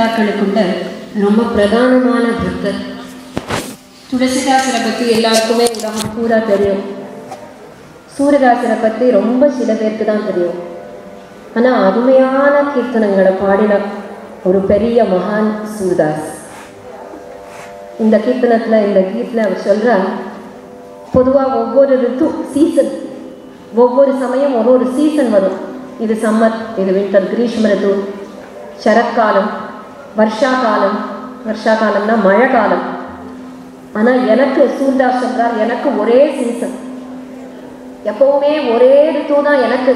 பக்தாக்களுக்குண்ட ரொம்ப பிரதானமான பக்தர். துளசிதாசரை பற்றி எல்லாருக்குமே உலகம் பூரா தெரியும். சூரியதாசரை பற்றி ரொம்ப சில பேருக்கு தான் தெரியும். ஆனால் அருமையான கீர்த்தனங்களை பாடின ஒரு பெரிய மகான் சூர்தாஸ். இந்த கீர்த்தனத்தில் இந்த கீத்தில் அவர் சொல்கிறார் பொதுவாக ஒவ்வொரு ரித்து சீசன் ஒவ்வொரு சமயம் ஒரு ஒரு சீசன் வரும். இது சம்மர் இது வின்டர் கிரீஷ்ம ரித்து சரத்காலம் வருஷா காலம் வருஷா காலம்னா மழை காலம் ஆனால் எனக்கு சூர்தாஸ் சொல்றார் எனக்கு ஒரே சீசன். எப்பவுமே ஒரே ரித்து தான் எனக்கு.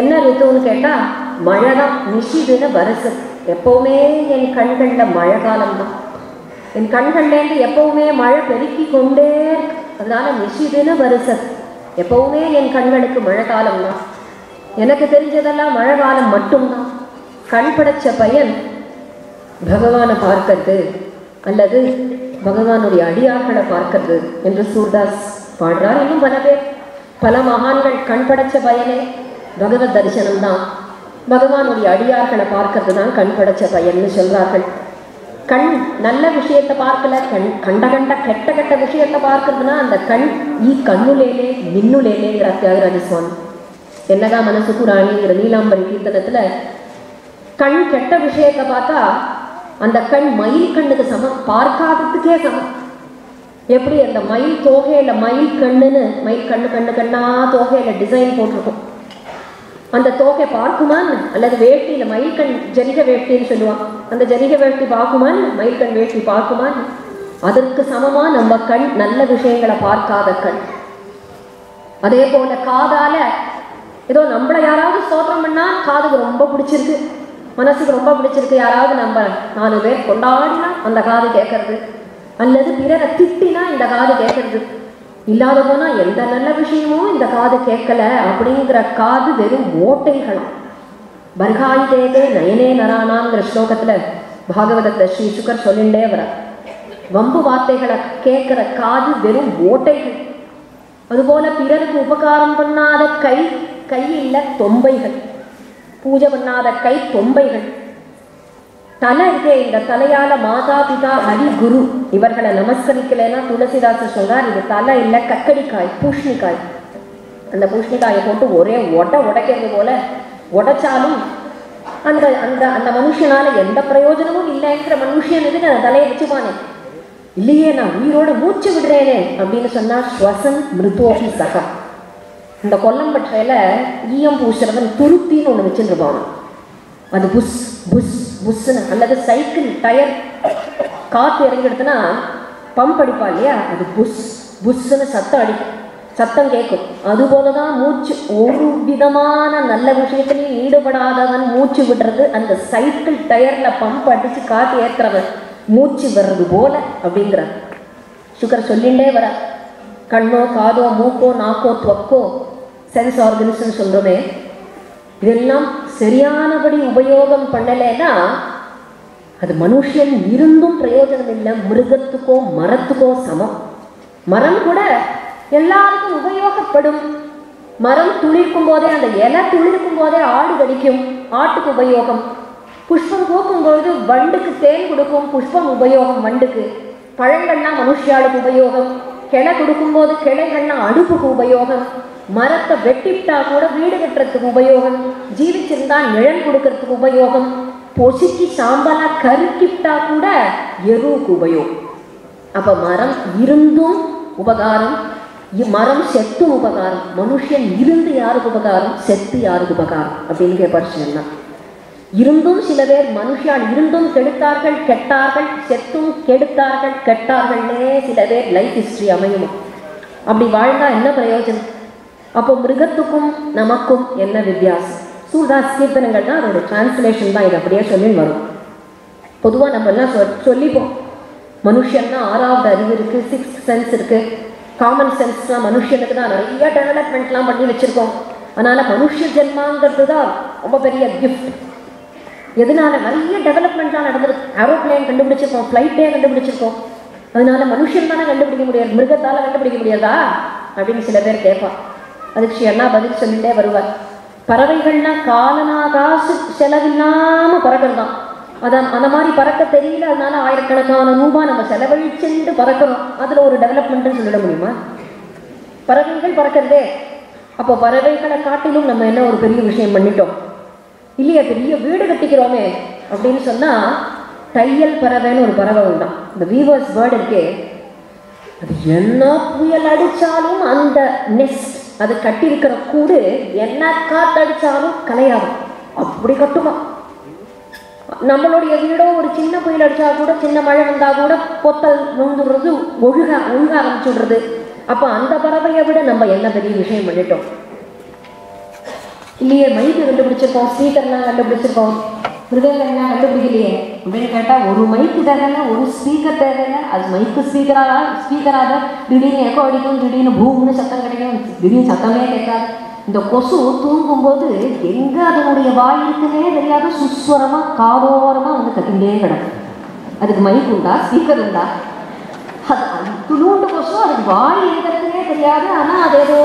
என்ன ரித்துன்னு கேட்டால் மழை தான் நிஷிதுன்னு வரசு. எப்பவுமே என் கண்களில் மழை காலம் தான் என் கண்கள்லேருந்து எப்பவுமே மழை பெருக்கி கொண்டே அதனால நிஷிதுன்னு வருசத் எப்பவுமே என் கண்களுக்கு மழை காலம் தான் எனக்கு தெரிஞ்சதெல்லாம் மழை காலம் மட்டும்தான். கண் படைச்ச பையன் பகவானை பார்க்கறது அல்லது பகவானுடைய அடியார்களை பார்க்கறது என்று சூர்தாஸ் பாடுறார். இன்னும் பல பேர் பல மகான்கள் கண் படைச்ச பயனே பகவத் தரிசனம் தான். பகவானுடைய அடியார்களை பார்க்கறது தான் கண் படைச்ச பயன்னு சொல்றார்கள். கண் நல்ல விஷயத்தை பார்க்கல கண் கண்ட கண்ட கெட்ட கெட்ட விஷயத்தை பார்க்கறதுனா அந்த கண் ஈ கண்ணுலேலே மின்னுலேலேங்கிற தியாகராஜ சுவாமி. என்னதான் மனசுக்கு ராணிங்கிற நீலாம்பரி கீர்த்தனத்துல கண் கெட்ட விஷயத்தை பார்த்தா அந்த கண் மயில் கண்ணுக்கு சமம். பார்க்காததுக்கே சமம். எப்படி அந்த மயில் தோகையில மயில் கண்ணுன்னு மயில் கண்ணு கண்ணு கண்ணா தோகையில டிசைன் போட்டிருக்கும். அந்த தோகை பார்க்குமான்னு? அல்லது வேட்டியில மயில் கண் ஜரிக வேட்டின்னு சொல்லுவான் அந்த ஜரிக வேட்டி பார்க்குமான்னு? மயில் கண் வேட்டி பார்க்குமான்னு? அதற்கு சமமா நம்ம கண் நல்ல விஷயங்களை பார்க்காத கண். அதே போல காதால ஏதோ நம்மளை யாராவது சோதனம் பண்ணா காதுக்கு ரொம்ப பிடிச்சிருக்கு. மனசுக்கு ரொம்ப பிடிச்சிருக்கு யாராவது நம்ம நாலு பேர் கொண்டாடினா அந்த காது கேட்கறது. அல்லது பிறரை திட்டினா இந்த காது கேட்கறது. இல்லாத போனா எந்த நல்ல விஷயமும் இந்த காது கேட்கல அப்படிங்கிற காது வெறும் ஓட்டைகளாம். பர்காய் தேவே நயனே நரானாங்கிற ஸ்லோகத்துல பாகவதத்தை ஸ்ரீ சுகர் சொல்லிண்டே வர வம்பு வார்த்தைகளை கேட்கிற காது வெறும் ஓட்டைகள். அதுபோல பிறருக்கு உபகாரம் பண்ணாத கை கை இல்ல தொம்பைகள். பூஜை பண்ணாத கை தொம்பைகள் தலை இருக்கே இந்த தலையால மாதா பிதா ஹரி குரு. இவர்களை நமஸ்கரிக்கலைன்னா துளசிதாசர் சொன்னார் இது தலை இல்லை கக்கடிக்காய் பூஷ்ணிக்காய். அந்த பூஷ்ணிக்காயை போட்டு ஒரே ஒட உடைக்கிறது போல உடைச்சாலும் அந்த அந்த அந்த மனுஷனால எந்த பிரயோஜனமும் இல்லைங்கிற மனுஷன் இதுக்கு நான் தலையை வச்சுப்பானே? இல்லையே நான் உயிரோட மூச்சு விடுறேனே அப்படின்னு சொன்னா ஸ்வசன் மிருதோகி சகா இந்த கொல்லம்பற்றையில ஈயம் பூசுறவன் துருத்தின்னு ஒன்று வச்சுருப்பான் அது புஷ் புஷ் புஸ்ஸுன்னு அல்லது சைக்கிள் டயர் காற்று இறங்கிடுதுன்னா பம்ப் அடிப்பா இல்லையா? அது புஷ் புஷ்ஷுன்னு சத்தம் அடிக்கும். சத்தம் கேட்கும். அதுபோல தான் மூச்சு. ஒரு விதமான நல்ல விஷயத்திலையும் ஈடுபடாதவன் மூச்சு விடுறது. அந்த சைக்கிள் டயரில் பம்ப் அடித்து காற்று ஏற்றுறவன் மூச்சு வர்றது போல அப்படிங்கிறார் சுகர் சொல்லிகிட்டே வர கண்ணோ காதோ மூக்கோ நாக்கோ துவக்கோ சென்ஸ் ஆர்கன்ஸ்னு சொல்கிறோமே இதெல்லாம் சரியானபடி உபயோகம் பண்ணலைன்னா அது மனுஷன் இருந்தும் பிரயோஜனம் இல்லை. மிருகத்துக்கோ மரத்துக்கோ சமம். மரம் கூட எல்லாருக்கும் உபயோகப்படும். மரம் துளிர்க்கும் போதே அந்த இலை துளிர்க்கும் போதே ஆடு கடிக்கும். ஆட்டுக்கு உபயோகம். புஷ்பம் பூக்கும் பொழுது வண்டுக்கு தேன் கொடுக்கும். புஷ்பம் உபயோகம் வண்டுக்கு. பழங்கள்னா மனுஷியாளுக்கு உபயோகம். கிளை கொடுக்கும்போது கிளைகள்னா அடுப்புக்கு உபயோகம். மரத்தை வெட்டிவிட்டா கூட வீடு கட்டுறதுக்கு உபயோகம். ஜீவிச்சிருந்தா நிழல் கொடுக்கறதுக்கு உபயோகம். பொசுக்கி சாம்பலா கருக்கிவிட்டா கூட எருவுக்கு உபயோகம். அப்ப மரம் இருந்தும் உபகாரம். மரம் செத்தும் உபகாரம். மனுஷன் இருந்து யாருக்கு உபகாரம்? செத்து யாருக்கு உபகாரம்? அப்படின்னு கேட்பார் சொன்னா இருந்தும் சில பேர் மனுஷால் இருந்தும் கெடுத்தார்கள் கெட்டார்கள் செத்தும் கெடுத்தார்கள் கெட்டார்கள்னே சில பேர் லைஃப் ஹிஸ்ட்ரி அமையுமா. அப்படி வாழ்ந்தா என்ன பிரயோஜனம்? அப்போ மிருகத்துக்கும் நமக்கும் என்ன வித்தியாசம்? சூர்தாஸ் கீர்த்தனங்கள் தான் அதோட டிரான்ஸ்லேஷன் தான் இது அப்படியே சொல்லி வரும். பொதுவாக நம்ம எல்லாம் சொ சொல்லிப்போம். மனுஷன்னா ஆறாவது அறிவு இருக்குது சிக்ஸ்த் சென்ஸ் இருக்குது காமன் சென்ஸ்லாம் மனுஷனுக்கு தான் நிறைய டெவலப்மெண்ட்லாம் பண்ணி வச்சுருக்கோம். அதனால் மனுஷ ஜென்மாங்கிறது தான் ரொம்ப பெரிய கிஃப்ட் எதனால நிறைய டெவலப்மெண்ட்லாம் நடந்திருக்கு? ஏரோப்ளேன் கண்டுபிடிச்சிருக்கோம் ஃப்ளைட்டே கண்டுபிடிச்சிருக்கோம். அதனால மனுஷன் தானே கண்டுபிடிக்க முடியாது மிருகத்தால் கண்டுபிடிக்க முடியாதா? அப்படின்னு சில பேர் கேட்பான். அதுக்கு என்ன பதில் சொல்லிட்டே வருவார். பறவைகள்னா காலனா காசு செலவில்லாம பறக்கிறது தான் அதான் அந்த மாதிரி பறக்க தெரியல அதனால ஆயிரக்கணக்கான ரூபாய் நம்ம செலவழிச்சுட்டு பறக்கிறோம். அதில் ஒரு டெவலப்மெண்ட்னு சொல்லிட முடியுமா? பறவைகள் பறக்கிறதே. அப்போ பறவைகளை காட்டிலும் நம்ம என்ன ஒரு பெரிய விஷயம் பண்ணிட்டோம்? இல்லையா பெரிய வீடு கட்டிக்கிறோமே அப்படின்னு சொன்னால் தையல் பறவைன்னு ஒரு பறவை உண்டாம். இந்த வீவர்ஸ் பேர்டு இருக்கே. அது என்ன புயல் அடித்தாலும் அந்த நெஸ்ட் அது கட்டியிருக்கிற கூடு என்ன காத்தடிச்சாலும் கலையாது. அப்படி கட்டுமா? நம்மளுடைய வீடோ ஒரு சின்ன புயல் அடித்தா கூட சின்ன மழை வந்தால் கூட பொத்தல் நோந்துடுறது ஒழுக ஒழுக ஆரம்பிச்சுடுறது. அப்போ அந்த பறவையை விட நம்ம என்ன பெரிய விஷயம் பண்ணிட்டோம்? இல்லையே மைக்கு கண்டுபிடிச்சிருக்கோம் ஸ்பீக்கர்லாம் கண்டுபிடிச்சிருக்கோம். மிருகங்கள்லாம் கண்டுபிடிக்கலையே. அப்படின்னு கேட்டால் ஒரு மைக்கு தேவையில்ல ஒரு ஸ்பீக்கர் தேவையில்ல. அது மைக்கு ஸ்பீக்கராக ஸ்பீக்கராக திடீர்னு எக்கோ அடிக்கும் திடீர்னு பூம்னு சத்தம் கிடைக்கும். திடீர்னு சத்தமே கேட்காது. இந்த கொசு தூங்கும்போது எங்கே அதனுடைய வாய் இருக்குன்னே தெரியாத சுஸ்வரமாக காதோரமாக வந்து கட்டிகிட்டே கிடக்கும். அதுக்கு மைக் உண்டா? ஸ்பீக்கர் உண்டா? அது துணுண்டு கொசு அதுக்கு வாய் இருக்கிறதுனே தெரியாது. ஆனால் அது ஏதோ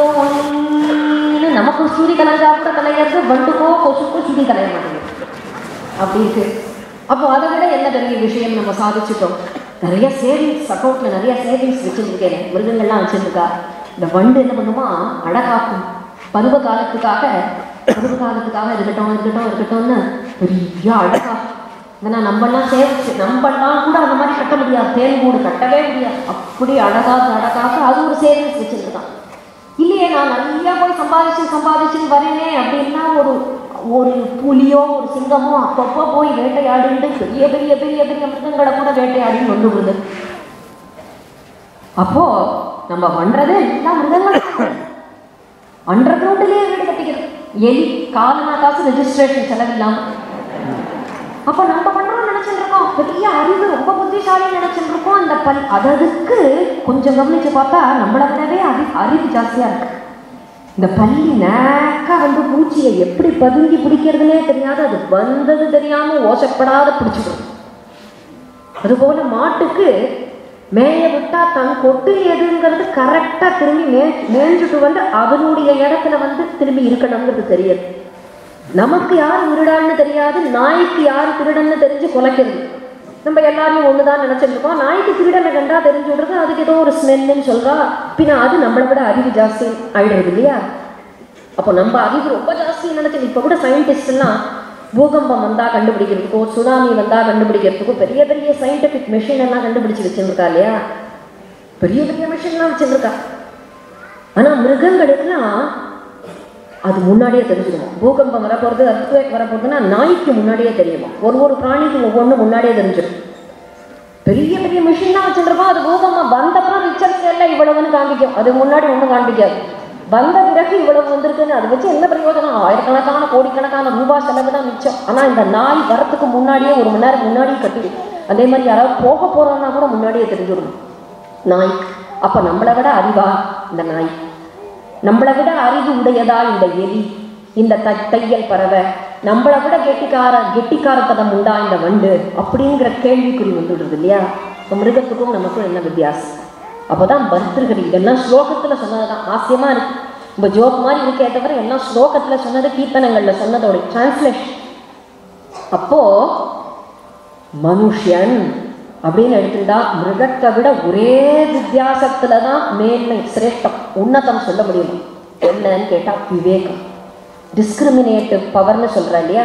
நமக்கு சுடி கலைஞ்சா கூட கலையிறது வண்டுக்கோ கொசுக்கோ சுடி கலைய மாட்டேங்குது. அப்படின்ட்டு அப்போ அதை விட என்ன பெரிய விஷயம் நம்ம சாதிச்சிட்டோம்? நிறைய சேவிங்ஸ் அக்கௌண்ட்ல நிறைய சேவிங்ஸ் வச்சுருக்கேன். மிருகங்கள்லாம் வச்சிருக்கா. இந்த வண்டு என்ன பண்ணுமா? அழகாக்கும். பருவ காலத்துக்காக பருவ காலத்துக்காக இருக்கட்டும் இருக்கட்டும் இருக்கட்டும்னு பெரிய அழகா. ஏன்னா நம்மெல்லாம் சேவிச்சு நம்மெல்லாம் கூட அந்த மாதிரி கட்ட முடியாது. தேன் கூடு கட்டவே முடியாது. அப்படி அழகாக அழகாக அது ஒரு சேவிங்ஸ் வச்சிருக்கான் இல்லையே நான் நல்லா போய் சம்பாதிச்சு சம்பாதிச்சு வரேனே அப்படின்னா ஒரு ஒரு புலியோ ஒரு சிங்கமோ அப்பப்போ போய் வேட்டையாடிட்டு பெரிய பெரிய பெரிய பெரிய மிருகங்களை கூட வேட்டையாடின்னு வந்து விடுது. அப்போ நம்ம பண்றதே எல்லாம் மிருகங்கள் அண்டர் கிரவுண்ட்லயே வீடு கட்டிக்கிறது எலி காலனா காசு ரெஜிஸ்ட்ரேஷன் செலவில்லாம. அப்போ நம்ம பண்ணோம் நினைச்சிருக்கோம். இருக்கோம் பெரிய அறிவு ரொம்ப புத்திசாலி நினைச்சிருக்கோம். அந்த பல் அதுக்கு கொஞ்சம் கவனிச்சு பார்த்தா நம்மளை விடவே அறி அறிவு ஜாஸ்தியா இருக்கு. இந்த பள்ளி நேக்கா வந்து பூச்சியை எப்படி பதுங்கி பிடிக்கிறதுனே தெரியாது. அது வந்தது தெரியாம ஓசப்படாத பிடிச்சிடும். அதுபோல மாட்டுக்கு மேய விட்டா தன் கொட்டு எதுங்கிறது கரெக்டா திரும்பி மே மேய்ஞ்சிட்டு வந்து அவனுடைய இடத்துல வந்து திரும்பி இருக்கணுங்கிறது தெரியாது. நமக்கு யார் திருடான்னு தெரியாது நாய்க்கு யார் திருடன்னு தெரிஞ்சு குலைக்கிறது. நம்ம எல்லாரையும் ஒண்ணுதான் தான் இருக்கோம். நாய்க்கு திருடனை கண்டா தெரிஞ்சு விடுறது அதுக்கு ஏதோ ஒரு ஸ்மெல்லுன்னு சொல்றா. பின்ன அது நம்மளை விட அறிவு ஜாஸ்தி ஆயிடுறது இல்லையா? அப்போ நம்ம அறிவு ரொம்ப ஜாஸ்தி நினைச்சு இப்போ கூட சயின்டிஸ்ட் எல்லாம் பூகம்பம் வந்தா கண்டுபிடிக்கிறதுக்கோ சுனாமி வந்தா கண்டுபிடிக்கிறதுக்கோ பெரிய பெரிய சயின்டிபிக் மிஷின் எல்லாம் கண்டுபிடிச்சு வச்சிருக்கா இல்லையா? பெரிய பெரிய மிஷின்லாம் வச்சிருக்கா ஆனா மிருகங்களுக்குலாம் அது முன்னாடியே தெரிஞ்சுக்கணும். பூகம்பம் வரப்போகிறது அர்த்வேக் வரப்போகுதுன்னா நாய்க்கு முன்னாடியே தெரியுமா? ஒரு ஒரு பிராணிக்கு ஒவ்வொன்றும் முன்னாடியே தெரிஞ்சிடும். பெரிய பெரிய மிஷின்லாம் வச்சுருப்போம் அது பூகம்பம் வந்தப்பறம் ரிச்சர்ஸ் எல்லாம் இவ்வளவுன்னு காண்பிக்கும். அது முன்னாடி ஒன்றும் காண்பிக்காது. வந்த பிறகு இவ்வளவு வந்திருக்குன்னு அதை வச்சு என்ன பிரயோஜனம்? ஆயிரக்கணக்கான கோடிக்கணக்கான ரூபாய் செலவு தான் மிச்சம். ஆனால் இந்த நாய் வரத்துக்கு முன்னாடியே ஒரு மணி நேரம் முன்னாடியே கட்டிடும். அதே மாதிரி யாராவது போக போகிறோன்னா கூட முன்னாடியே தெரிஞ்சிடும் நாய். அப்போ நம்மளை விட அறிவா இந்த நாய். நம்மளை விட அறிவு உடையதா இந்த எலி இந்த த தையல் பறவை நம்மளை விட கெட்டிக்கார கெட்டிக்காரத்தனம் உண்டா இந்த வண்டு அப்படிங்கிற கேள்விக்குறி வந்துடுறது இல்லையா? இப்போ மிருகத்துக்கும் நமக்கும் என்ன வித்தியாசம்? அப்போ தான் பர்தர்கள் இதெல்லாம் ஸ்லோகத்தில் சொன்னதுதான். ஆசியமாக இருக்கு. இப்போ ஜோக் மாதிரி இருக்கே தவிர எல்லாம் ஸ்லோகத்தில் சொன்னது கீர்த்தனங்களில் சொன்னதோட டிரான்ஸ்லேஷன் அப்போ மனுஷன் அப்படின்னு எடுத்துட்டா மிருகத்தை விட ஒரே வித்தியாசத்துல தான் மேன்மை சிரேஷ்டம். உன்னதம் சொல்ல முடியும்? என்னன்னு கேட்டால் விவேகம். டிஸ்கிரிமினேட்டிவ் பவர்னு சொல்றா இல்லையா?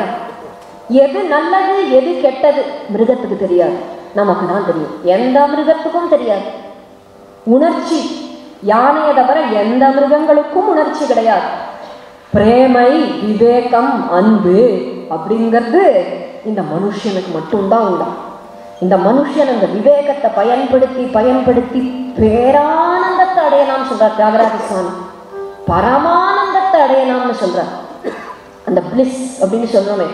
எது நல்லது எது கெட்டது மிருகத்துக்கு தெரியாது. நமக்கு தான் தெரியும். எந்த மிருகத்துக்கும் தெரியாது. உணர்ச்சி. யானையை தவிர எந்த மிருகங்களுக்கும் உணர்ச்சி கிடையாது. பிரேமை விவேகம் அன்பு அப்படிங்கிறது இந்த மனுஷனுக்கு மட்டும்தான் உண்டாகும் இந்த மனுஷன் அந்த விவேகத்தை பயன்படுத்தி பயன்படுத்தி பேரானந்தத்தை அடையலாம் சொல்றார் தியாகராஜ சுவாமி. பரமானந்தத்தை அடையலாம்னு சொல்றார். அந்த பிளிஸ் அப்படின்னு சொல்றோமே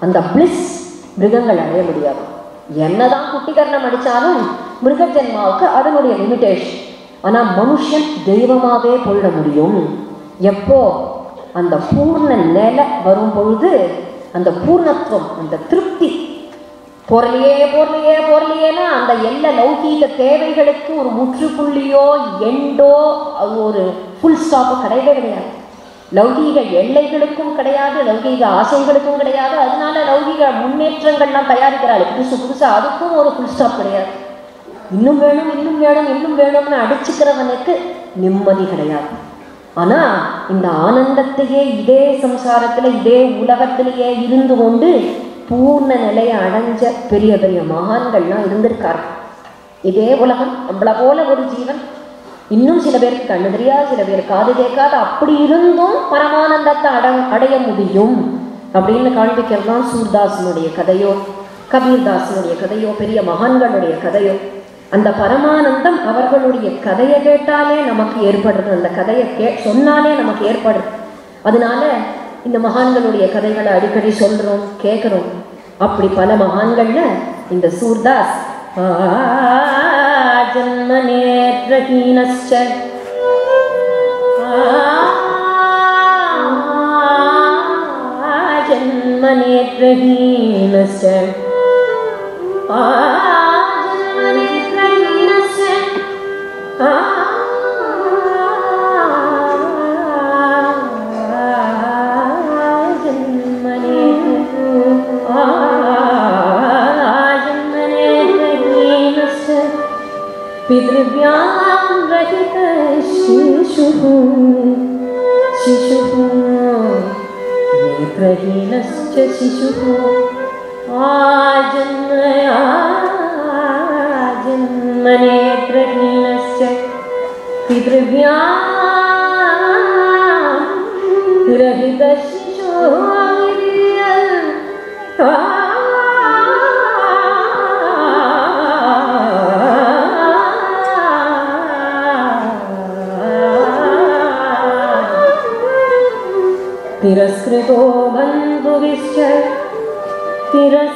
அந்த பிளிஸ் மிருகங்கள் அடைய முடியாது. என்னதான் குட்டிகரணம் அடித்தாலும் மிருக ஜென்மாவுக்கு அதனுடைய லிமிட்டேஷன் ஆனால் மனுஷன் தெய்வமாகவே போயிட முடியும். எப்போ? அந்த பூர்ண நிலை வரும் பொழுது அந்த பூர்ணத்துவம் அந்த திருப்தி பொருளையே பொருளையே பொருளையேனா அந்த எல்லா லௌகீக தேவைகளுக்கு ஒரு முற்றுப்புள்ளியோ எண்டோ ஒரு ஃபுல் ஸ்டாப்போ கிடையவே கிடையாது. லௌகீக எல்லைகளுக்கும் கிடையாது லௌகீக ஆசைகளுக்கும் கிடையாது. அதனால லௌகீக முன்னேற்றங்கள்லாம் தயாரிக்கிறாள். புதுசு புதுசாக அதுக்கும் ஒரு ஃபுல் ஸ்டாப் கிடையாது. இன்னும் வேணும் இன்னும் வேணும் இன்னும் வேணும்னு அடிச்சுக்கிறவனுக்கு நிம்மதி கிடையாது. ஆனா இந்த ஆனந்தத்தையே இதே சம்சாரத்துல இதே உலகத்திலேயே இருந்து கொண்டு பூர்ண நிலையை அடைஞ்ச பெரிய பெரிய மகான்கள்லாம் இருந்திருக்காரு. இதே உலகம் நம்மளை போல ஒரு ஜீவன். இன்னும் சில பேருக்கு கண்ணு தெரியாது சில பேர் காது கேட்காது. அப்படி இருந்தும் பரமானந்தத்தை அட அடைய முடியும் அப்படின்னு காண்பிக்கிறது தான் சூர்தாசனுடைய கதையோ கபீர்தாசனுடைய கதையோ பெரிய மகான்களுடைய கதையோ. அந்த பரமானந்தம் அவர்களுடைய கதையை கேட்டாலே நமக்கு ஏற்படுறது அந்த கதையை கே சொன்னாலே நமக்கு ஏற்படுது. அதனால இந்த மகான்களுடைய கதைகளை அடிக்கடி சொல்கிறோம் கேட்குறோம் அப்படி பல மகான்களில் இந்த சூர்தாஸ் ஜன்ம நேற்றஹீனஸ்ச ஜன்ம நேற்றஹீனஸ்ச ஆ शिशुः शिशुः नेत्रहीनश्च शिशुः आजन्मया जन्मनेत्रहीनश्च पितृव्यां तिरस्कृतो बन्धुविश्च तिरस्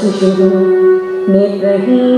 शिशुः नेत्रहीनः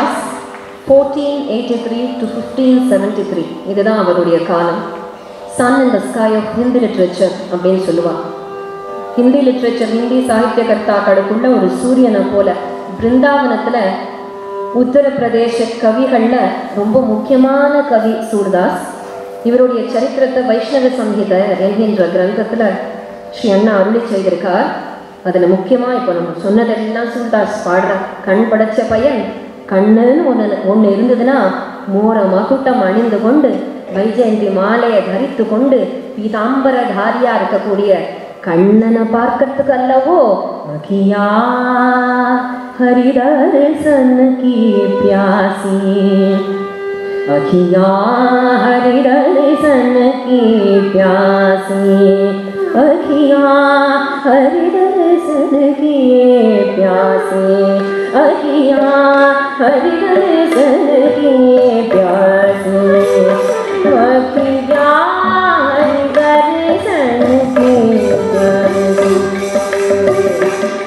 Surdas fourteen eighty three to fifteen seventy three இதுதான் அவருடைய காலம். Sun in the sky of Hindi literature அப்படின்னு சொல்லுவாள் ஹிந்தி லிட்ரேச்சர் ஹிந்தி சாகித்ய கர்த்தாக்களுக்குள்ள ஒரு சூரியனை போல பிருந்தாவனத்தில் உத்தரப்பிரதேச கவிகளில் ரொம்ப முக்கியமான கவி சூர்தாஸ். இவருடைய சரித்திரத்தை வைஷ்ணவ சங்கீத என்கின்ற கிரந்தத்தில் ஸ்ரீ அண்ணா அருளி செய்திருக்கார். அதில் முக்கியமாக இப்போ நம்ம சொன்னதெல்லாம் சூர்தாஸ் பாடுறார். கண் படைச்ச பையன் கண்ணுன்னு ஒன்று ஒன்று இருந்ததுன்னா மோர மகுட்டம் அணிந்து கொண்டு வைஜெயந்தி மாலையை தரித்து கொண்டு பீதாம்பரதாரியா இருக்கக்கூடிய கண்ணனை பார்க்கறதுக்கு அல்லவோ அகியா ஹரிதர்சன் கி பியாசி. अखिया हरि दर्शन की प्यासी। अखिया हरि दर्शन की प्यासी। अखिया हरि दर्शन की प्यासी। अखिया हरि दर्शन की प्यासी।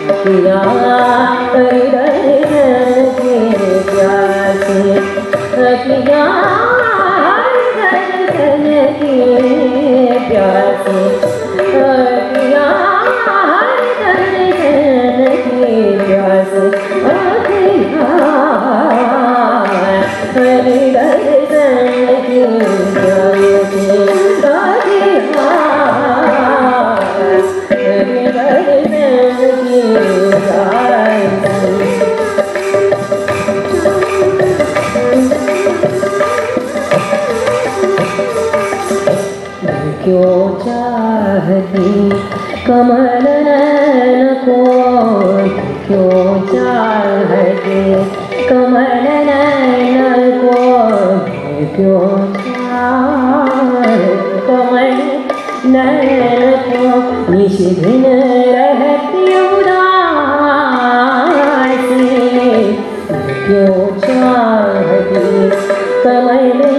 अखिया कमल नयन को क्यों चाहती कमल नयन को क्यों चाह कमल नयन को निश दिन रहती उदासी क्यों चाहती कमल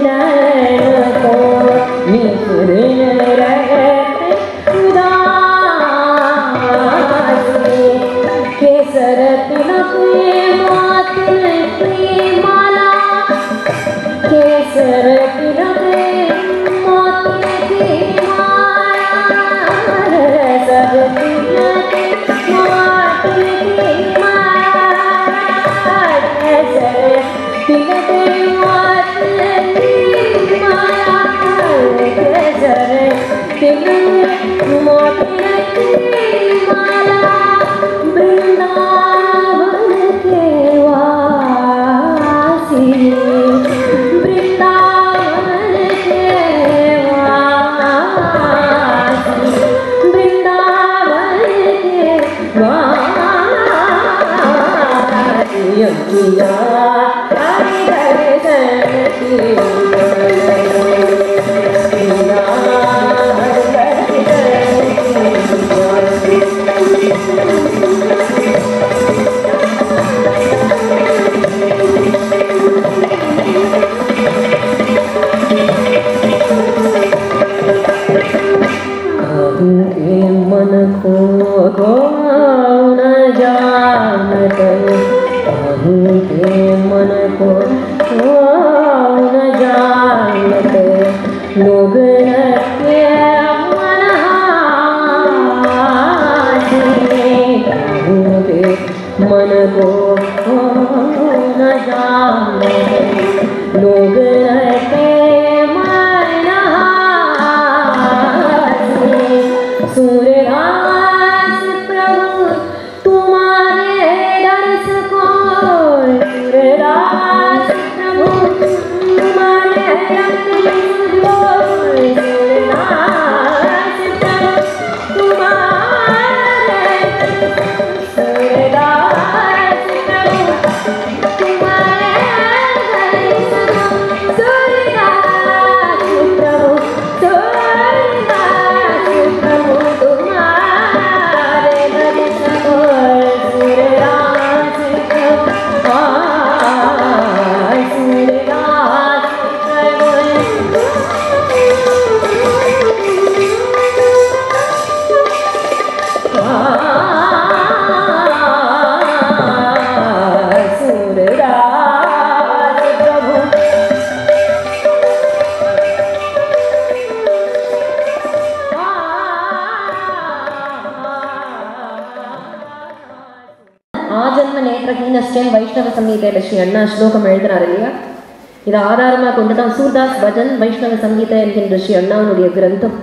கொண்டுதான் கொண்டு தான் சூர்தாஸ் பஜன் வைஷ்ணவ சங்கீதம் என்கின்ற ஸ்ரீ அண்ணாவுடைய கிரந்தம்.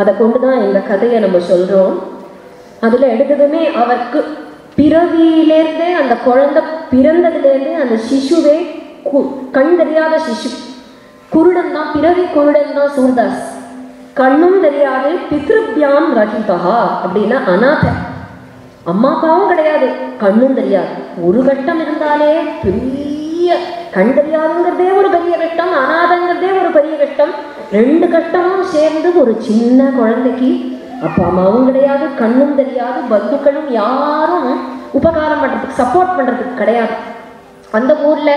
அதை கொண்டு தான் இந்த கதையை நம்ம சொல்கிறோம் அதில் எடுத்ததுமே அவருக்கு பிறவியிலேருந்தே அந்த குழந்தை பிறந்ததுலேருந்தே அந்த சிசுவே கு கண் தெரியாத சிசு. குருடன் தான் பிறவி குருடன் தான் சூர்தாஸ். கண்ணும் தெரியாது பித்ருபியாம் ரஹிதா அப்படின்னா அநாத. அம்மா அப்பாவும் கிடையாது கண்ணும் தெரியாது. ஒரு கட்டம் இருந்தாலே பெரிய கண் தெரியாதுங்கிறதே ஒரு பெரிய கஷ்டம் அனாதங்கிறதே ஒரு பெரிய கஷ்டம். ரெண்டு கட்டமும் சேர்ந்து ஒரு சின்ன குழந்தைக்கு அப்பா அம்மாவும் கிடையாது கண்ணும் தெரியாது பந்துக்களும் யாரும் உபகாரம் பண்றதுக்கு சப்போர்ட் பண்றதுக்கு கிடையாது. அந்த ஊர்ல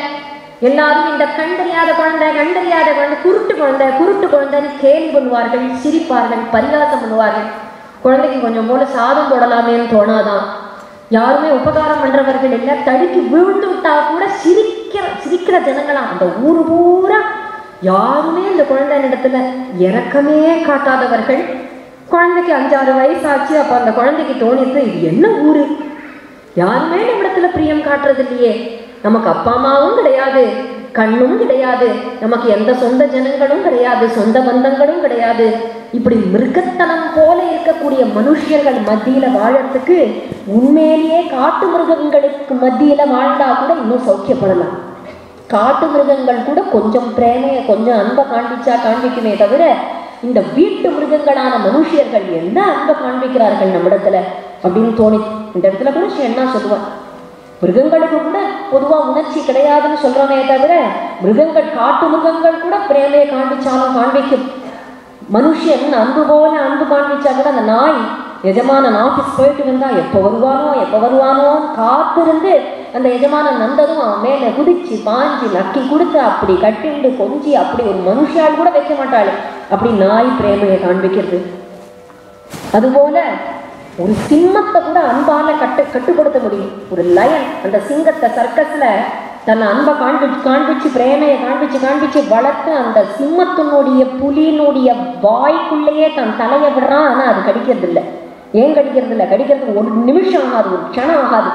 எல்லாரும் இந்த கண் தெரியாத குழந்தை கண் தெரியாத குழந்தை குருட்டு குழந்தை குருட்டு குழந்தைன்னு கேலி பண்ணுவார்கள் சிரிப்பார்கள் பரிகாசம் பண்ணுவார்கள். குழந்தைக்கு கொஞ்சம் போல சாதம் போடலாமேன்னு தோணாதான். யாருமே உபகாரம் பண்றவர்கள் இல்லை தடுக்கி விழுந்து விட்டா கூட சிரி சிரிக்கிற சிரிக்கிற ஜனங்களாம் அந்த ஊர் பூரா யாருமே இந்த இடத்துல இறக்கமே காட்டாதவர்கள். குழந்தைக்கு அஞ்சாறு வயசாச்சு அப்போ அந்த குழந்தைக்கு தோணித்து இது என்ன ஊர்? யாருமே நம்மிடத்துல பிரியம் காட்டுறது இல்லையே நமக்கு அப்பா அம்மாவும் கிடையாது கண்ணும் கிடையாது. நமக்கு எந்த சொந்த ஜனங்களும் கிடையாது சொந்த பந்தங்களும் கிடையாது. இப்படி மிருகத்தனம் போல இருக்கக்கூடிய மனுஷர்கள் மத்தியில வாழறதுக்கு உண்மையிலேயே காட்டு மிருகங்களுக்கு மத்தியில வாழ்ந்தா கூட இன்னும் சௌக்கியப்படலாம். காட்டு மிருகங்கள் கூட கொஞ்சம் பிரேமைய கொஞ்சம் அன்பை காண்பிச்சா காண்பிக்குமே தவிர இந்த வீட்டு மிருகங்களான மனுஷியர்கள் என்ன அன்பை காண்பிக்கிறார்கள் நம்மிடத்துல அப்படின்னு தோணி இந்த இடத்துல கூட என்ன சொல்லுவார்? மிருகங்களுக்கு கூட பொதுவாக உணர்ச்சி கிடையாதுன்னு சொல்கிறோமே தவிர மிருகங்கள் காட்டு மிருகங்கள் கூட பிரேமையை காண்பிச்சாலும் காண்பிக்கும். மனுஷன் அன்பு போல அன்பு காண்பிச்சா கூட அந்த நாய் எஜமானன் ஆஃபீஸ் போயிட்டு வந்தா எப்போ வருவானோ எப்போ வருவானோ காத்திருந்து அந்த எஜமானன் வந்ததும் அவன் மேல குதிச்சு பாஞ்சு நக்கி கொடுத்து அப்படி கட்டிண்டு கொஞ்சி அப்படி ஒரு மனுஷால் கூட வைக்க மாட்டாள். அப்படி நாய் பிரேமையை காண்பிக்கிறது. அதுபோல ஒரு சிம்மத்தை கூட அன்பால கட்டு கட்டுப்படுத்த முடியும். ஒரு லயன் அந்த சிங்கத்தை சர்க்கஸ்ல தன் அன்பை காண்பிச்சு காண்பிச்சு பிரேமையை காண்பிச்சு காண்பிச்சு வளர்த்து அந்த சிம்மத்தினுடைய புலியினுடைய வாய்க்குள்ளேயே தன் தலையை விடுறான். ஆனால் அது கடிக்கிறது இல்லை ஏன் கடிக்கிறது இல்லை கடிக்கிறதுக்கு ஒரு நிமிஷம் ஆகாது ஒரு க்ஷணம் ஆகாது.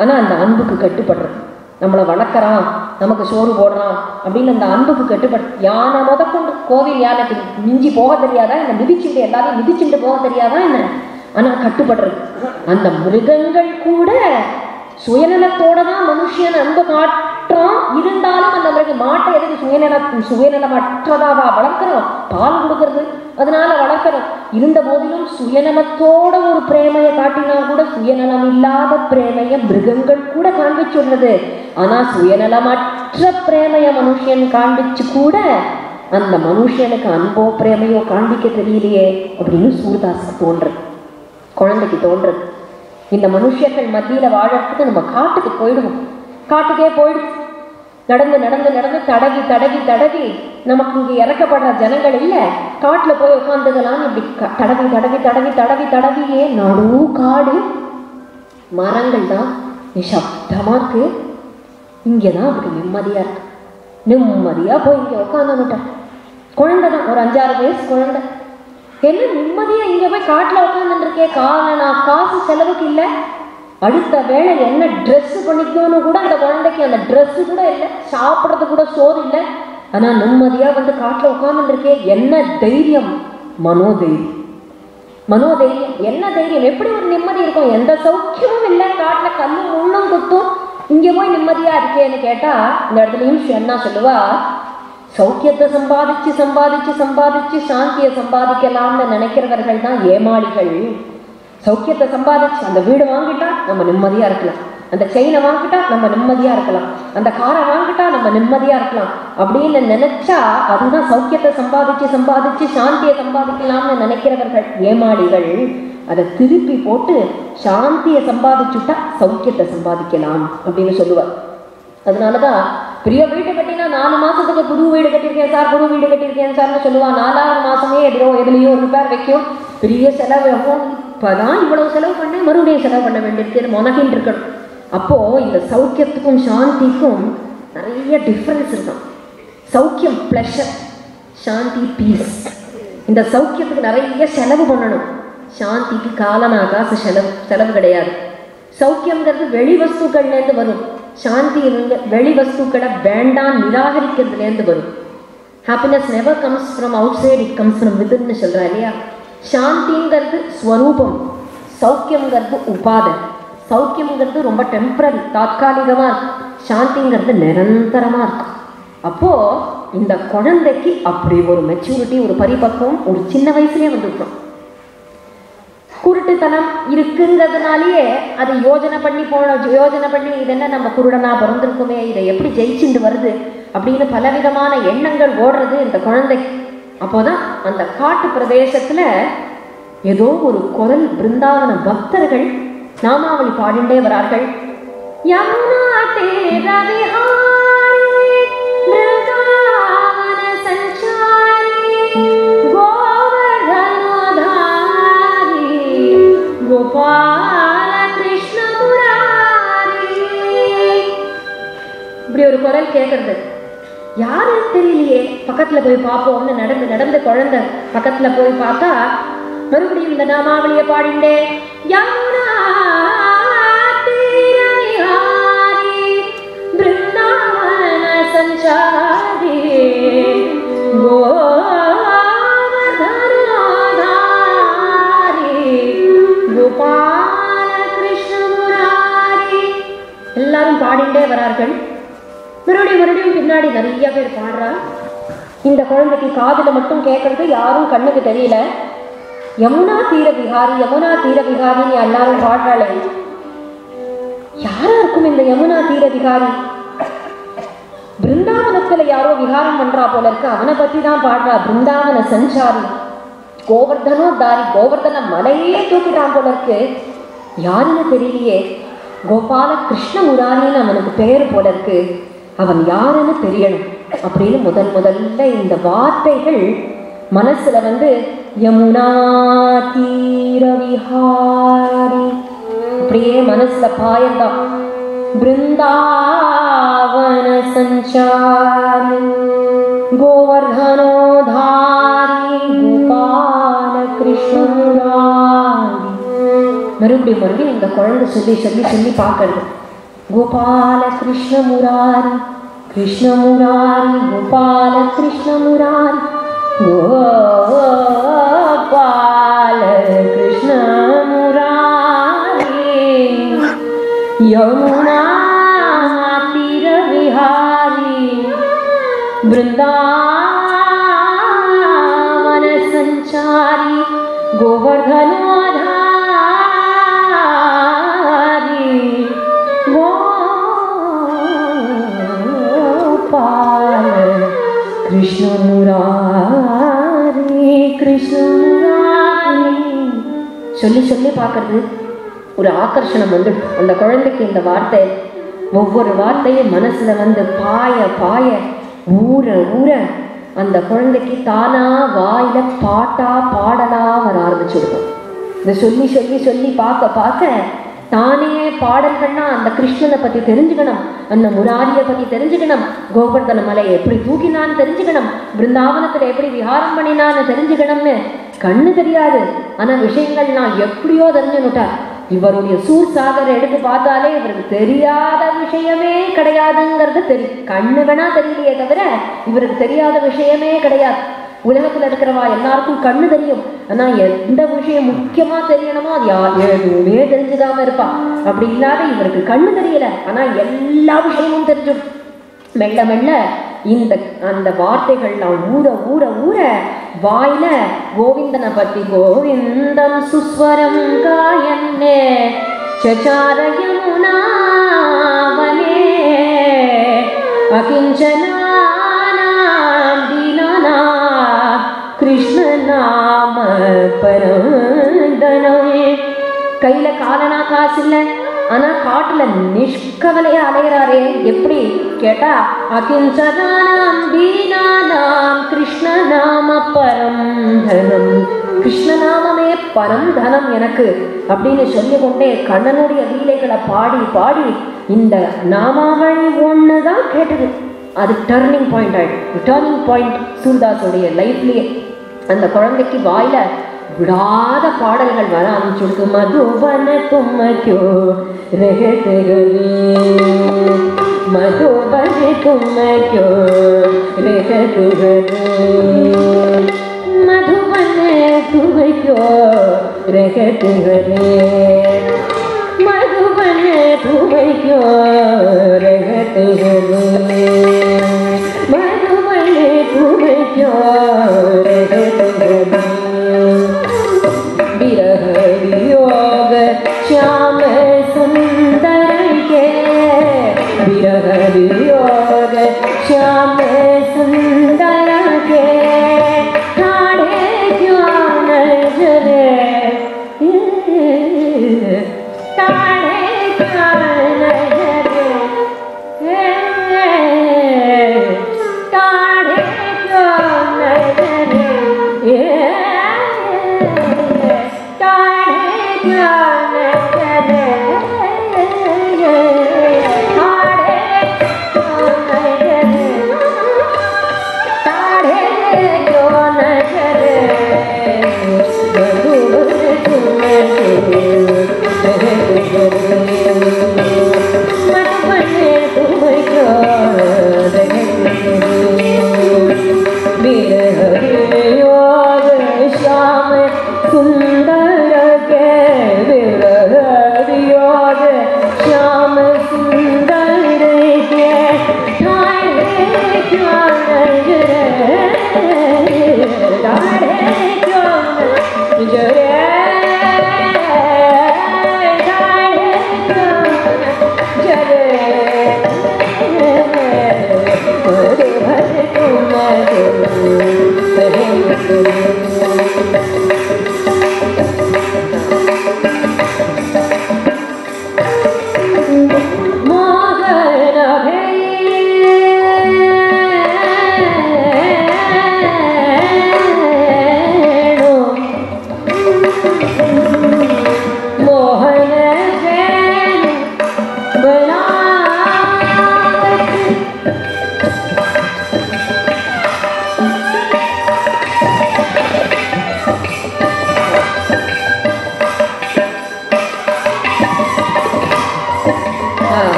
ஆனால் அந்த அன்புக்கு கட்டுப்படுறது நம்மளை வளர்க்குறான். நமக்கு சோறு போடுறான் அப்படின்னு அந்த அன்புக்கு கட்டுப்படு யானை முதற்கொண்டு கோவில் யானைக்கு மிஞ்சி போக தெரியாதா? என்ன மிதிச்சுட்டு எல்லாரையும் மிதிச்சுட்டு போக தெரியாதா? என்ன? ஆனால் கட்டுப்படுறது அந்த மிருகங்கள் கூட சுயநலத்தோட தான் மனுஷன் அன்பு காட்டுறான். இருந்தாலும் அந்த மிருக மாட்டை எதுக்கு சுயநல சுயநலமற்றதாவா வளர்க்குறோம் பால் கொடுக்கறது. அதனால வளர்க்குறோம் இருந்த போதிலும் சுயநலத்தோட ஒரு பிரேமையை காட்டினா கூட சுயநலம் இல்லாத பிரேமையை மிருகங்கள் கூட காண்பிச்சுள்ளது ஆனா சுயநலமற்ற பிரேமைய மனுஷன் காண்பிச்சு கூட அந்த மனுஷனுக்கு அன்போ பிரேமையோ காண்பிக்க தெரியலையே அப்படின்னு சூர்தாஸ் தோன்றது குழந்தைக்கு தோன்றது இந்த மனுஷர்கள் மத்தியில் வாழறதுக்கு நம்ம காட்டுக்கு போயிடுவோம். காட்டுக்கே போயிடுச்சு நடந்து நடந்து நடந்து தடவி தடவி தடவி நமக்கு இங்கே இறக்கப்படுற ஜனங்கள் இல்லை. காட்டில் போய் உட்காந்துக்கலாம் இப்படி தடவி தடவி தடவி தடவி தடவியே நடு காடு. மரங்கள் தான். நிசப்தமா இருக்கு. இங்கதான் அப்படி நிம்மதியாக இருக்கு. நிம்மதியாக போய் இங்க உட்காந்துட்டேன் குழந்தை தான் ஒரு அஞ்சாறு வயசு குழந்தை. என்ன நிம்மதியா இங்க போய் காட்டுல உட்காந்துருக்கே இருக்கே நான் காசு செலவுக்கு இல்ல. அடுத்த வேளை என்ன ட்ரெஸ் பண்ணிக்கணும்னு கூட அந்த குழந்தைக்கு அந்த ட்ரெஸ்ஸு கூட இல்லை. சாப்பிட்றது கூட சோறு இல்லை. ஆனால் நிம்மதியாக வந்து காட்டில் உட்காந்துருக்கே என்ன தைரியம்? மனோதைரியம். மனோதைரியம். என்ன தைரியம்? எப்படி ஒரு நிம்மதி இருக்கும்? எந்த சௌக்கியமும் இல்லை. காட்டில் கல்லும் முள்ளும் குத்தும். இங்கே போய் நிம்மதியாக இருக்கேன்னு கேட்டால் இந்த இடத்துலையும் என்ன சொல்லுவா சௌக்கியத்தை சம்பாதிச்சு சம்பாதிச்சு சம்பாதிச்சு சாந்தியை சம்பாதிக்கலாம்னு நினைக்கிறவர்கள் தான் ஏமாளிகள். சௌக்கியத்தை சம்பாதிச்சு அந்த வீடு வாங்கிட்டா நம்ம நிம்மதியா இருக்கலாம். அந்த செயினை வாங்கிட்டா நம்ம நிம்மதியா இருக்கலாம். அந்த காரை வாங்கிட்டா நம்ம நிம்மதியா இருக்கலாம். அப்படின்னு நினைச்சா அதுதான் சௌக்கியத்தை சம்பாதிச்சு சம்பாதிச்சு சாந்தியை சம்பாதிக்கலாம்னு நினைக்கிறவர்கள் ஏமாளிகள். அதை திருப்பி போட்டு சாந்தியை சம்பாதிச்சுட்டா சௌக்கியத்தை சம்பாதிக்கலாம் அப்படின்னு சொல்லுவார். அதனாலதான் பெரிய வீடு கட்டி நாலு மாதத்துக்கு புது வீடு கட்டியிருக்கேன் சார் புது வீடு கட்டியிருக்கேன் சார்னு சொல்லுவான் நாலாவது மாசமே எதிரோ எதுலையோ ரிப்பேர் வைக்கும். பெரிய செலவு. ஆகும் இப்பதான் இவ்வளவு செலவு பண்ணேன் மறுபடியும் செலவு பண்ண வேண்டியிருக்கு. முனகின்னு இருக்கணும். அப்போ இந்த சௌக்கியத்துக்கும் சாந்திக்கும் நிறைய டிஃப்ரென்ஸ் இருக்கும். சௌக்கியம் ப்ளஷர் சாந்தி பீஸ் இந்த சௌக்கியத்துக்கு நிறைய செலவு பண்ணணும். சாந்திக்கு காலனா காசு செலவு செலவு கிடையாது. சௌக்கியம்ங்கிறது வெளி வஸ்துக்கள்லேருந்து வரும். சாந்தி வெளி வஸ்துக்களை வேண்டாம் நிராகரிக்கிறதுலேருந்து வரும். Happiness never comes from outside it comes from வித்ன்னு சொல்கிறா இல்லையா? சாந்திங்கிறது ஸ்வரூபம் சௌக்கியங்கிறது உபாதை. சௌக்கியங்கிறது ரொம்ப டெம்பரரி தாத்காலிகமாக இருக்கும். சாந்திங்கிறது நிரந்தரமாக இருக்கும். அப்போது இந்த குழந்தைக்கு அப்படி ஒரு மெச்சூரிட்டி ஒரு பரிபக்குவம் ஒரு சின்ன வயசுலேயே வந்துருக்கோம் குருட்டுத்தனம் இருக்குங்கிறதுனாலேயே அதை யோஜனை பண்ணி போன யோஜனை பண்ணி இது என்ன நம்ம குருடனா பிறந்திருக்குமே இதை எப்படி ஜெயிச்சுட்டு வருது அப்படின்னு பலவிதமான எண்ணங்கள் ஓடுறது இந்த குழந்தைக்கு அப்போதான் அந்த காட்டு பிரதேசத்துல ஏதோ ஒரு குரல் பிருந்தாவன பக்தர்கள் நாமாவளி பாடிண்டே வரார்கள். யமுனா தேர இப்படி ஒரு குரல் கேட்கறது யாருன்னு தெரியலையே. பக்கத்துல போய் பார்ப்போம்னு நடந்து நடந்து குழந்தை பக்கத்துல போய் பார்த்தா மறுபடியும் இந்த நாமாவளியை பாடிண்டே யமுனா முன்னாடி நிறைய பேர் பாடுறா இந்த குழந்தைக்கு காதில் மட்டும் கேட்கறது யாரும் கண்ணுக்கு தெரியல. யமுனா தீர விகாரி யமுனா தீர விகாரின்னு எல்லாரும் பாடுறாளே. யாரா இருக்கும் இந்த யமுனா தீர விகாரி பிருந்தாவனத்துல யாரோ விகாரம் பண்றா போல இருக்கு. அவனை பத்தி தான் பாடுறா. பிருந்தாவன சஞ்சாரி. கோவர்தனோ தாரி கோவர்தன மலையே தூக்கிட்டான் போல இருக்கு. யாருன்னு தெரியலையே. கோபால கிருஷ்ண முரானின்னு அவனுக்கு பெயர் போல இருக்கு. அவன் யாருன்னு தெரியணும். அப்படின்னு முதல் முதல்ல இந்த வார்த்தைகள் மனசுல வந்து யமுனா தீரவிஹாரி. அப்படியே மனசுல பாயந்தான். பிருந்தாவன சஞ்சாரி கோவர்தனோதாரி கோபால மறுபடியும் மறுபடியும் இந்த குழந்தை சொல்லி சொல்லி சொல்லி பார்க்கறது. Gopala Krishna Murari Krishna Murari Gopala Krishna Murari Krishna Murari Krishna சொல்லி சொல்லி பார்க்கறது ஒரு ஆக்கர்ஷணம் வந்து அந்த குழந்தைக்கு இந்த வார்த்தை ஒவ்வொரு வார்த்தையும் மனசில் வந்து பாய பாய ஊற ஊற அந்த குழந்தைக்கு தானா வாயில பாட்டா பாடலா வர ஆரம்பிச்சிருக்கும். இந்த சொல்லி சொல்லி சொல்லி பார்க்க பார்க்க தானே பாடல்கள்னா அந்த கிருஷ்ணனை பத்தி தெரிஞ்சுக்கணும் அந்த முராரியை பத்தி தெரிஞ்சுக்கணும் கோவர்தன மலையை எப்படி தூக்கினான்னு தெரிஞ்சுக்கணும் பிருந்தாவனத்துல எப்படி விஹாரம் பண்ணினான்னு தெரிஞ்சுக்கணும்னு கண்ணு தெரியாது. ஆனா விஷயங்கள் நான் எப்படியோ தெரிஞ்சுனுட்டார் இவருடைய சூர் சாகரை எடுத்து பார்த்தாலே இவருக்கு தெரியாத விஷயமே கிடையாதுங்கிறது தெரியும் கண்ணு வேணா தெரியலையே தவிர இவருக்கு தெரியாத விஷயமே கிடையாது. உலகத்தில் இருக்கிறவா எல்லாருக்கும் கண்ணு தெரியும். ஆனால் எந்த விஷயம் முக்கியமா தெரியணுமோ அது யா- எதுவுமே தெரிஞ்சுக்காம இருப்பா. அப்படி இல்லாத இவருக்கு கண்ணு தெரியல. ஆனால் எல்லா விஷயமும் தெரிஞ்சும். மெல்ல மெல்ல இந்த அந்த வார்த்தைகள்லாம் ஊற ஊற ஊற வாயில கோவிந்தனை பத்தி கோவிந்தம் சுஸ்வரம் காயன்னே சச்சாரயமுனாவனே அகிஞ்சனானாம் நாம பரந்தனமே கையில காலனா காசு இல்ல ஆனா காட்டுல நிஷ்கவலையா அலைகிறாரே எப்படி கேட்டா அகிஞ்சனானாம் தீனானாம் கிருஷ்ண நாம பரம் தனம் கிருஷ்ண நாமமே பரம் தனம் எனக்கு அப்படின்னு சொல்லிக்கொண்டே கண்ணனுடைய லீலைகளை பாடி பாடி இந்த நாமாவளி ஒன்று தான் கேட்டது. அது டர்னிங் பாயிண்ட் ஆயிடும் டர்னிங் பாயிண்ட் சூர்தாஸுடைய லைஃப்லேயே அந்த குழந்தைக்கு வாயில விடாத பாடல்கள் வர ஆரம்பிச்சுடுக்கு மதுவன கும்மக்கோ ரகதகவே மதுவன கும்மக்கோ ரகதகவே மதுவன கும்மக்கோ ரகதகவே மதுவன கும்மக்கோ ரகதகவே của trời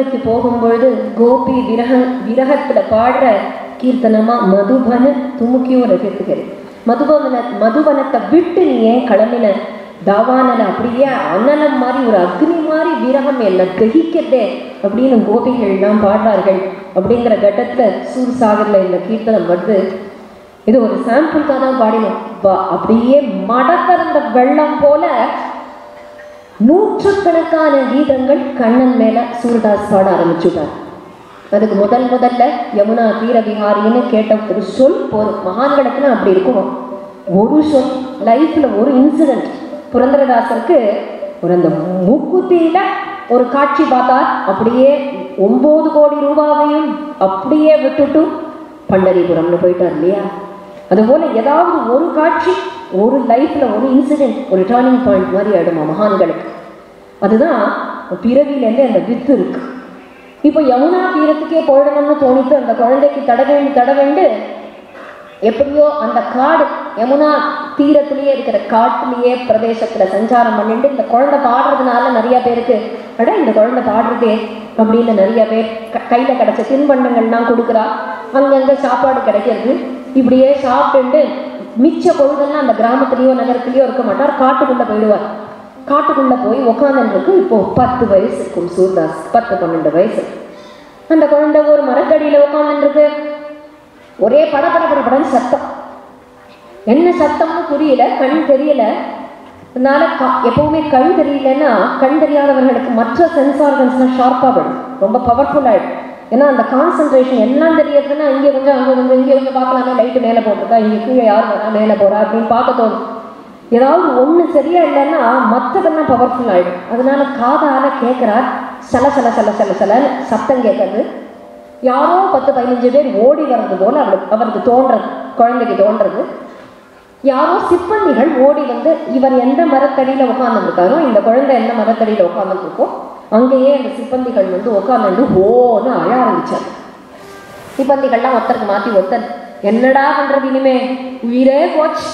மதுரைக்கு போகும்பொழுது கோபி விரக விரகத்துல பாடுற கீர்த்தனமா மதுபன துமுக்கியோ கேட்டுக்கிறேன். மதுபவன மதுவனத்தை விட்டு நீ ஏன் கிளம்பின? தாவானல அப்படியே அனலம் மாதிரி ஒரு அக்னி மாதிரி விரகம் என்ன தகிக்கிறதே அப்படின்னு கோபிகள்லாம் பாடுறார்கள் அப்படிங்கிற கட்டத்துல சூர்சாகர்ல இந்த கீர்த்தனம் வருது. இது ஒரு சாம்பிளுக்காக தான் பாடினோம். வா- அப்படியே மடத்திறந்த வெள்ளம் போல நூற்றுக்கணக்கான கீதங்கள் கண்ணன் மேல சூரதாஸ் பாட ஆரம்பிச்சுட்டார். அதுக்கு முதல் முதல்ல யமுனா தீர விஹாரின்னு கேட்ட ஒரு சொல் போதும். மகான்களுக்குன்னு அப்படி இருக்கும். ஒரு சொல் லைஃப்ல ஒரு இன்சிடென்ட் புரந்தரதாசருக்கு ஒரு அந்த மூக்குத்தியில ஒரு காட்சி பார்த்தார். அப்படியே ஒன்பது கோடி ரூபாவையும் அப்படியே விட்டுட்டு பண்டரிபுரம்னு போயிட்டார் இல்லையா? அதுபோல ஏதாவது ஒரு காட்சி ஒரு லைஃப்பில் ஒரு இன்சிடென்ட் ஒரு டேர்னிங் பாயிண்ட் மாதிரி ஆகிடுமா மகான்களுக்கு? அதுதான் பிறவிலேருந்தே அந்த வித்து இருக்கு. இப்போ யமுனா தீரத்துக்கே போயிடணும்னு தோணித்து அந்த குழந்தைக்கு தட வேண்டு தட வேண்டு எப்படியோ அந்த காடு யமுனா தீரத்திலேயே இருக்கிற காட்டுலேயே பிரதேசத்தில் சஞ்சாரம் பண்ணிட்டு இந்த குழந்தை பாடுறதுனால நிறைய பேருக்கு அட இந்த குழந்தை பாடுறதே அப்படின்னு நிறைய பேர் க- கிடச்ச கிடைச்ச தின்பண்டங்கள்லாம் கொடுக்குறா. அங்கங்கே சாப்பாடு கிடைக்கிறது. இப்படியே சாப்பிட்டுண்டு மிச்ச பொழுதெல்லாம் அந்த கிராமத்துலயோ நகரத்துலயோ இருக்க மாட்டார் காட்டுக்குள்ள போயிடுவார். காட்டுக்குள்ள போய் உட்காந்துருக்கு இப்போ பத்து வயசு இருக்கும் சூர்தாஸ் பத்து பன்னெண்டு வயசு. அந்த குழந்தை ஒரு மரத்தடியில உட்காந்துருக்கு ஒரே பட பட பட படன்னு சத்தம். என்ன சத்தம்னு புரியல கண் தெரியல. அதனால கா- எப்பவுமே கண் தெரியலன்னா கண் தெரியாதவர்களுக்கு மற்ற சென்ஸ் ஷார்ப்பாக போயிடும் ரொம்ப பவர்ஃபுல் ஆயிடும். ஏன்னா அந்த கான்சென்ட்ரேஷன் எல்லாம் தெரியறதுன்னா இங்கே கொஞ்சம் அங்கே கொஞ்சம் இங்கே கொஞ்சம் பார்க்கலாமே. லைட்டு மேலே போட்டிருக்கா? இங்கே கீழே யார் வரா மேலே போகிறா அப்படின்னு பார்க்க தோணும். ஏதாவது ஒன்று சரியா இல்லைன்னா மற்றதெல்லாம் பவர்ஃபுல் ஆகிடும் அதனால காதால கேட்குறார் சல சல சல சல சல சத்தம் கேட்கறது. யாரோ பத்து பதினஞ்சு பேர் ஓடி வர்றது போல அவளுக்கு அவருக்கு தோன்றது குழந்தைக்கு தோன்றது. யாரோ சிப்பந்திகள் ஓடி வந்து இவர் எந்த மரத்தடியில் உட்காந்துருக்காரோ இந்த குழந்தை எந்த மரத்தடியில் உட்காந்துருக்கோ அங்கேயே அந்த சிப்பந்திகள் வந்து உட்காந்து ஓன்னு அழ ஆரம்பிச்சார் சிப்பந்திகள்லாம் ஒருத்தருக்கு மாற்றி ஒருத்தர் என்னடா பண்ணுறது இனிமே? உயிரே போச்சு.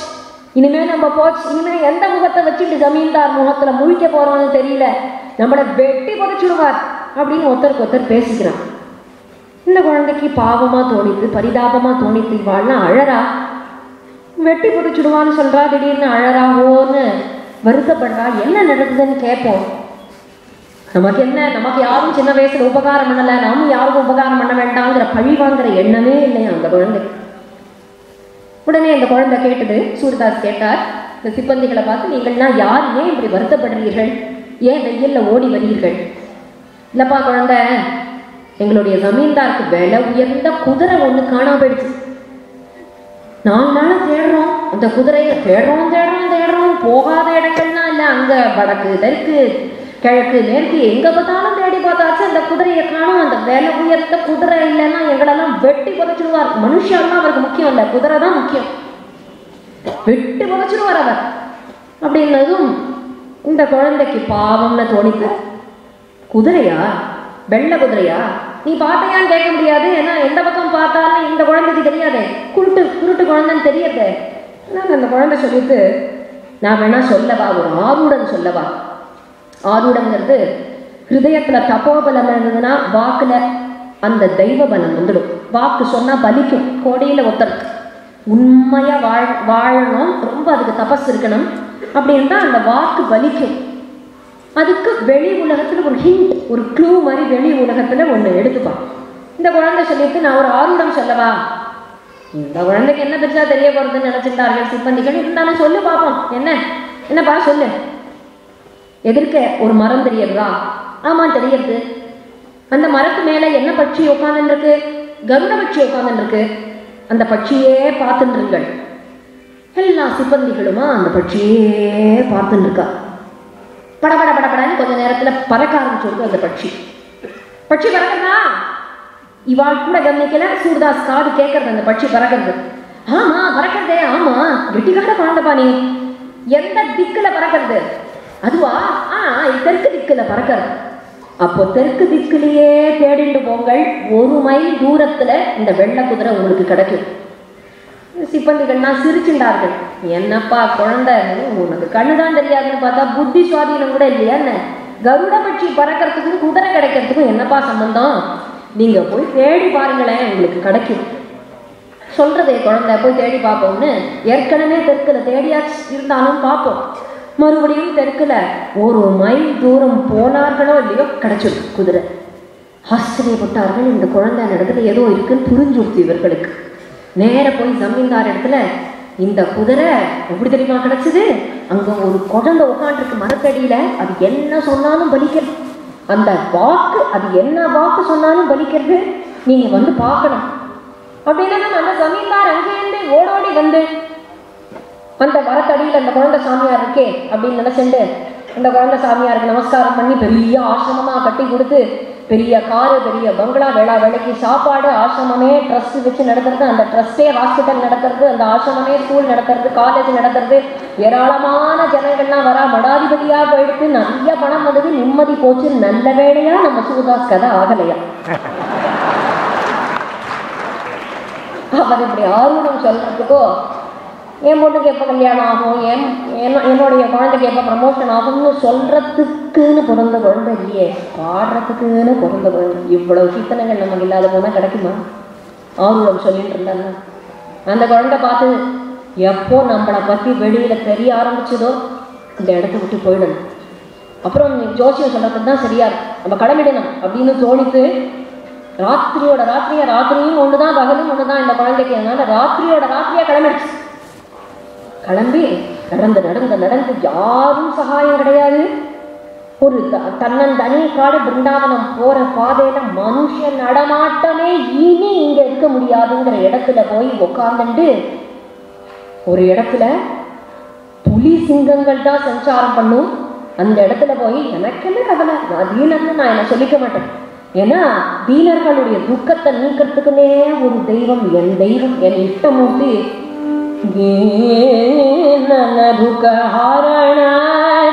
இனிமே நம்ம போச்சு. இனிமே எந்த முகத்தை வச்சுட்டு ஜமீன்தார் முகத்துல முழிக்க போறோம்னு தெரியல. நம்மளை வெட்டி புதைச்சிடுவார். அப்படின்னு ஒருத்தருக்கு ஒருத்தர் பேசிக்கிறான் இந்த குழந்தைக்கு பாவமா தோணித்து பரிதாபமா தோணித்து இவாள்னா அழறா? வெட்டி புதைச்சிடுவான்னு சொல்றா திடீர்னு அழறாவோன்னு வருத்தப்படுறா என்ன நடக்குதுன்னு கேட்போம் நமக்கு என்ன? நமக்கு யாரும் சின்ன வயசுல உபகாரம் பண்ணல. நாமும் யாருக்கும் உபகாரம் பண்ண வேண்டாங்கிற பழி வாங்குற எண்ணமே இல்லையா அந்த குழந்தை. உடனே அந்த குழந்தை கேட்டது சூர்தாஸ் கேட்டார் இந்த சிப்பந்திகளை பார்த்து நீங்கள்னா யார்? ஏன் இப்படி வருத்தப்படுறீர்கள்? ஏன் வெயில்ல ஓடி வரீர்கள்? இல்லப்பா குழந்தை எங்களுடைய ஜமீன்தாருக்கு விலை உயர்ந்த குதிரை ஒண்ணு காணாம போயிடுச்சு. நாலு நாளா தேடுறோம். அந்த குதிரையை தேடுறோம் தேடுறோம் தேடுறோம். போகாத இடங்கள்லாம் இல்லை. அங்க வடக்கு தெற்கு கிழக்கு மேற்கு எங்கே பார்த்தாலும் தேடி பார்த்தாச்சு. அந்த குதிரையை காணும் அந்த வேலை உயர்த்த குதிரை இல்லைன்னா எங்களெல்லாம் வெட்டி புதைச்சிடுவார். மனுஷன்லாம் அவருக்கு முக்கியம் இல்லை. குதிரை தான் முக்கியம். வெட்டி புதைச்சிடுவார் அவர். அப்படின்னதும் இந்த குழந்தைக்கு பாவம்னு தோணித்து குதிரையா? வெள்ளை குதிரையா? நீ பார்த்தையான்னு கேட்க முடியாது. ஏன்னா எந்த பக்கம் பார்த்தாலும் இந்த குழந்தைக்கு தெரியாதே. குருட்டு குருட்டு குழந்தைன்னு தெரியாதே நான் அந்த குழந்தை சொல்லிட்டு நான் வேணா சொல்லவா? ஒரு ஆரூடன் சொல்லவா? ஆரூடங்கிறது ஹிருதயத்தில் தபோபலம் இருந்ததுன்னா வாக்கில் அந்த தெய்வ பலம் வந்துடும். வாக்கு சொன்னால் பலிக்கும். கோடையில் ஒருத்தருக்கு உண்மையாக வாழ் வாழணும். ரொம்ப அதுக்கு தபஸ் இருக்கணும். அப்படின்னா அந்த வாக்கு பலிக்கும். அதுக்கு வெளி உலகத்தில் ஒரு ஹிண்ட் ஒரு க்ளூ மாதிரி வெளி உலகத்தில் ஒன்று எடுத்துப்பான் இந்த குழந்தை சொல்லிட்டு நான் ஒரு ஆரூடம் சொல்லவா? இந்த குழந்தைக்கு என்ன பிரச்சனை தெரிய போகிறதுன்னு நினச்சிருந்தார்கள் சிப்பந்திகள். இருந்தாலும் சொல்லு பார்ப்போம் என்ன? என்னப்பா சொல்லு? எதிர்க்க ஒரு மரம் தெரியறதா? ஆமா தெரியறது அந்த மரத்து மேல என்ன பட்சி உட்காந்துருக்கு கருட பட்சி உட்காந்துருக்கு அந்த பட்சியே பார்த்துருங்கள் எல்லா சிப்பந்திகளுமா அந்த பட்சியே பார்த்துருக்கா இருக்கா படபட படபடன்னு கொஞ்ச நேரத்துல பறக்க ஆரம்பிச்சிருக்கு அந்த பட்சி. பட்சி பறக்கிறதா இவாள் கூட கவனிக்கல சூர்தாஸ் காது கேட்கறது அந்த பட்சி பறக்கிறது. ஆமா பறக்கிறதே ஆமா. கெட்டிக்கார பாண்டபாணி நீ. எந்த திக்குல பறக்கிறது? அதுவா? ஆ தெற்கு திக்குல பறக்கிறது. அப்போ தெற்கு திக்குலயே தேடிண்டு போங்கள். ஒரு மைல் தூரத்துல இந்த வெள்ளை குதிரை உங்களுக்கு கிடைக்கும். சிப்பந்திகள்னா சிரிச்சுண்டார்கள். என்னப்பா குழந்தை? உனக்கு கண்ணுதான் தெரியாதுன்னு பார்த்தா புத்தி சுவாதீனம் கூட இல்லையா என்ன? கருட பட்சி பறக்கிறதுக்கும் குதிரை கிடைக்கிறதுக்கும் என்னப்பா சம்பந்தம்? நீங்க போய் தேடி பாருங்களேன் உங்களுக்கு கிடைக்கும். சொல்றதே குழந்தை போய் தேடி பார்ப்போம்னு. ஏற்கனவே தெற்குல தேடியாச்சு இருந்தாலும் பார்ப்போம். மறுபடியும் தெற்குல ஒரு மைல் தூரம் போனார்களோ இல்லையோ கிடைச்சிடும் குதிரை. ஆச்சரியப்பட்டார்கள் இந்த குழந்தை இடத்துல ஏதோ இருக்குன்னு புரிஞ்சுடுத்து இவர்களுக்கு. நேர போய் ஜமீன்தார் இடத்துல இந்த குதிரை எப்படி தெரியுமா கிடைச்சது? அங்க ஒரு குழந்தை உட்காந்துருக்கு மரத்தடியில. அது என்ன சொன்னாலும் பலிக்கிறது. அந்த வாக்கு அது என்ன வாக்கு சொன்னாலும் பலிக்கிறது. நீங்க வந்து பார்க்கணும். அப்படின்னா நம்ம ஜமீன்தார் அங்கேருந்து ஓடோடி வந்து அந்த மரத்தடியில் அந்த குழந்தை சாமியார் இருக்கே அப்படின்னு நினைச்சுண்டு அந்த குழந்தை சாமியாருக்கு நமஸ்காரம் பண்ணி பெரிய ஆசிரமமா கட்டி கொடுத்து பெரிய காரு பெரிய பங்களா வேளா வேலைக்கு சாப்பாடு ஆசிரமமே ட்ரஸ்ட் வச்சு நடத்துறது அந்த ட்ரஸ்டே ஹாஸ்பிட்டல் நடத்துறது அந்த ஆசிரமமே ஸ்கூல் நடத்துறது காலேஜ் நடத்துறது ஏராளமான ஜனங்கள்லாம் வரா மடாதிபதியா போயிடுத்து நிறைய பணம் வந்தது நிம்மதி போச்சு நல்ல வேலையா நம்ம சூதாஸ் கதை ஆகலையா? அவர் இப்படி ஆர்வம் சொல்றதுக்கோ என் பொண்ணுக்கு எப்போ கல்யாணம் ஆகும்? என் என்ன- என்னுடைய குழந்தைக்கு எப்போ ப்ரமோஷன் ஆகும்னு சொல்கிறதுக்குன்னு பிறந்த குழந்தை இல்லையே. பாடுறதுக்குன்னு பிறந்த குழந்தை. இவ்வளவு சித்தனைகள் நமக்கு இல்லாத போனால் கிடைக்குமா? ஆர்வம் சொல்லிட்டு இருந்தாங்க. அந்த குழந்தை பார்த்து எப்போ நம்மளை பற்றி வெளியில் தெரிய ஆரம்பிச்சதோ இந்த இடத்த விட்டு போயிடணும். அப்புறம் ஜோசியம் சொல்கிறது தான் சரியா நம்ம கடமிடணும் அப்படின்னு தோணித்து ராத்திரியோட ராத்திரியை ராத்திரியும் ஒன்று தான் பகலும் ஒன்று தான் இந்த குழந்தைக்கு. அதனால் ராத்திரியோட ராத்திரியாக கிளம்பிடுச்சு. கிளம்பி நடந்து நடந்து நடந்து யாரும் சகாயம் கிடையாது. ஒரு த- தன்னன் காடு பிருந்தாவனம் போற பாதையில மனுஷ நடமாட்டமே இனி இங்க இருக்க முடியாதுங்கிற இடத்துல போய் உக்காந்துட்டு ஒரு இடத்துல புலி சிங்கங்கள் தான் சஞ்சாரம் பண்ணும். அந்த இடத்துல போய் எனக்கு என்ன கவலை? நான் தீனர்னு நான் என்ன சொல்லிக்க மாட்டேன். ஏன்னா தீனர்களுடைய துக்கத்தை நீக்கிறதுக்குன்னே ஒரு தெய்வம் என் தெய்வம் என் இஷ்டமூர்த்தி दीनन दुख हरण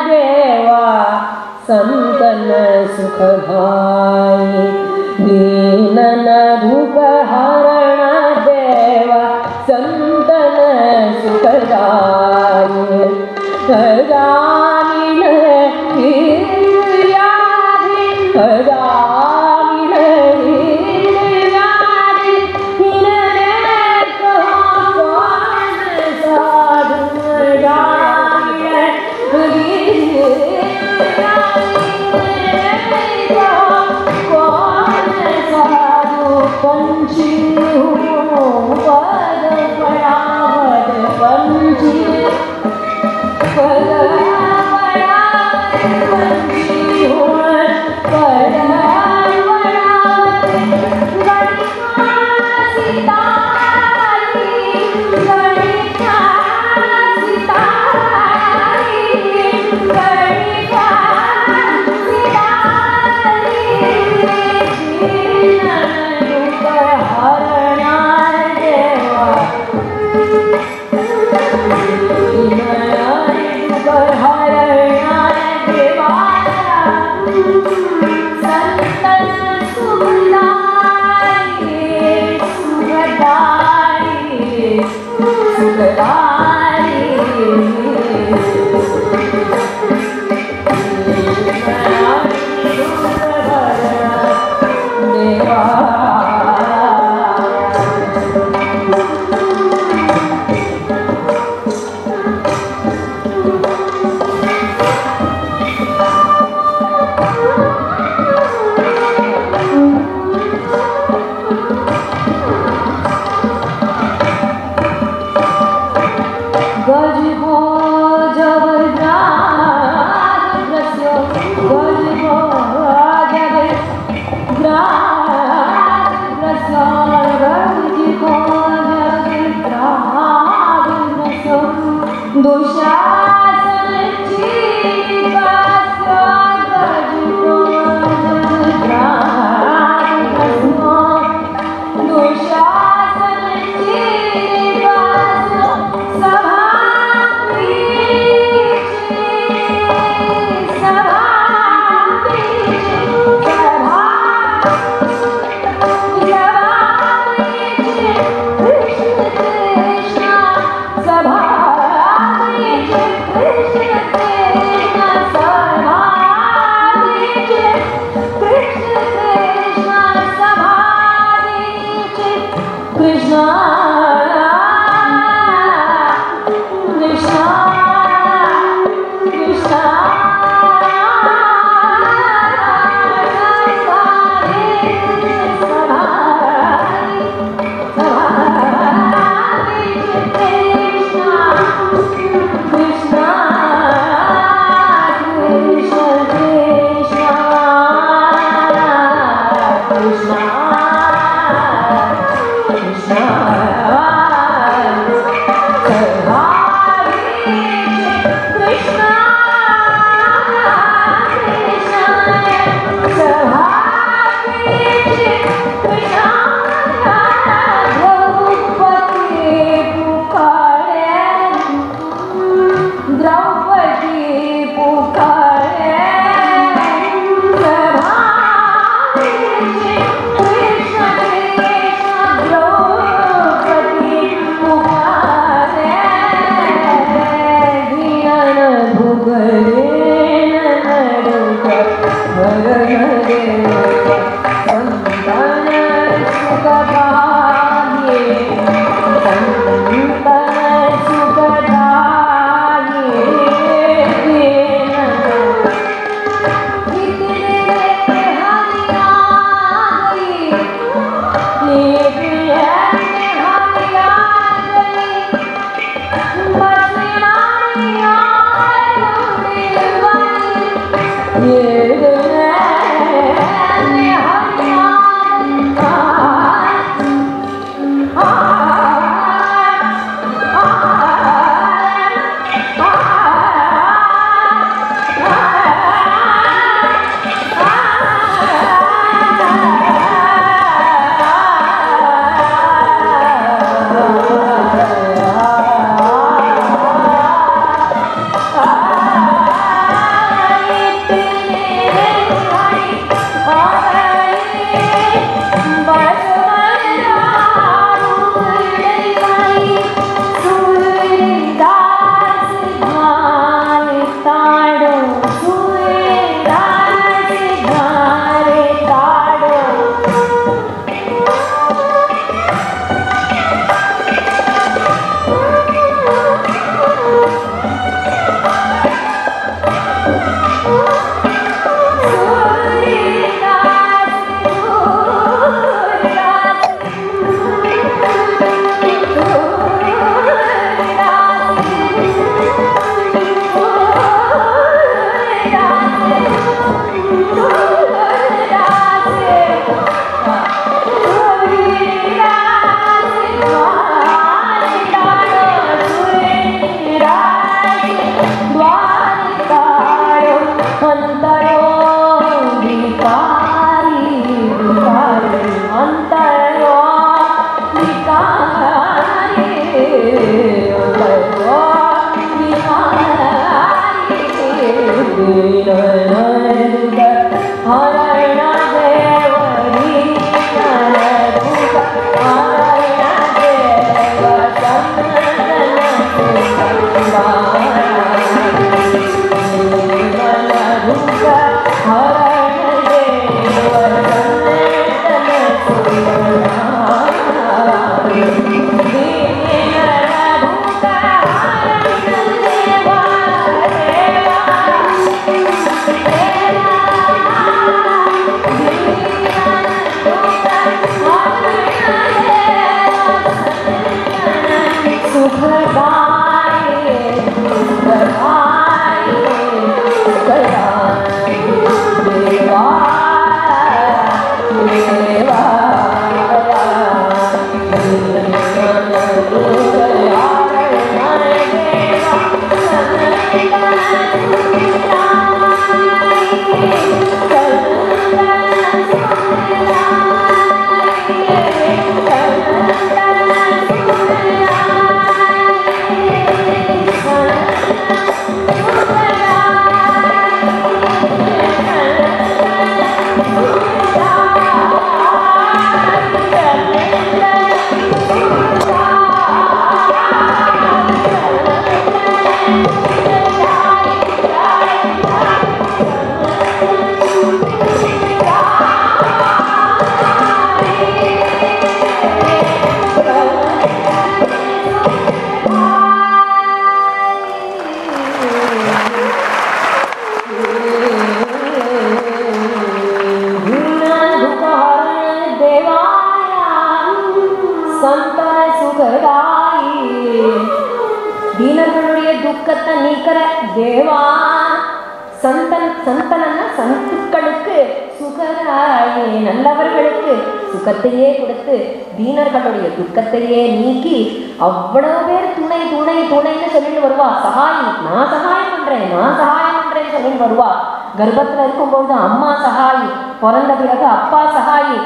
देवा संतन सुख भाई दीनन दुख हरण देवा संतन सुख दाई கர்ப்பத்தில் இருக்கும்பொழுது அம்மா சகாயி பிறந்த பிறகு அப்பா சகாயி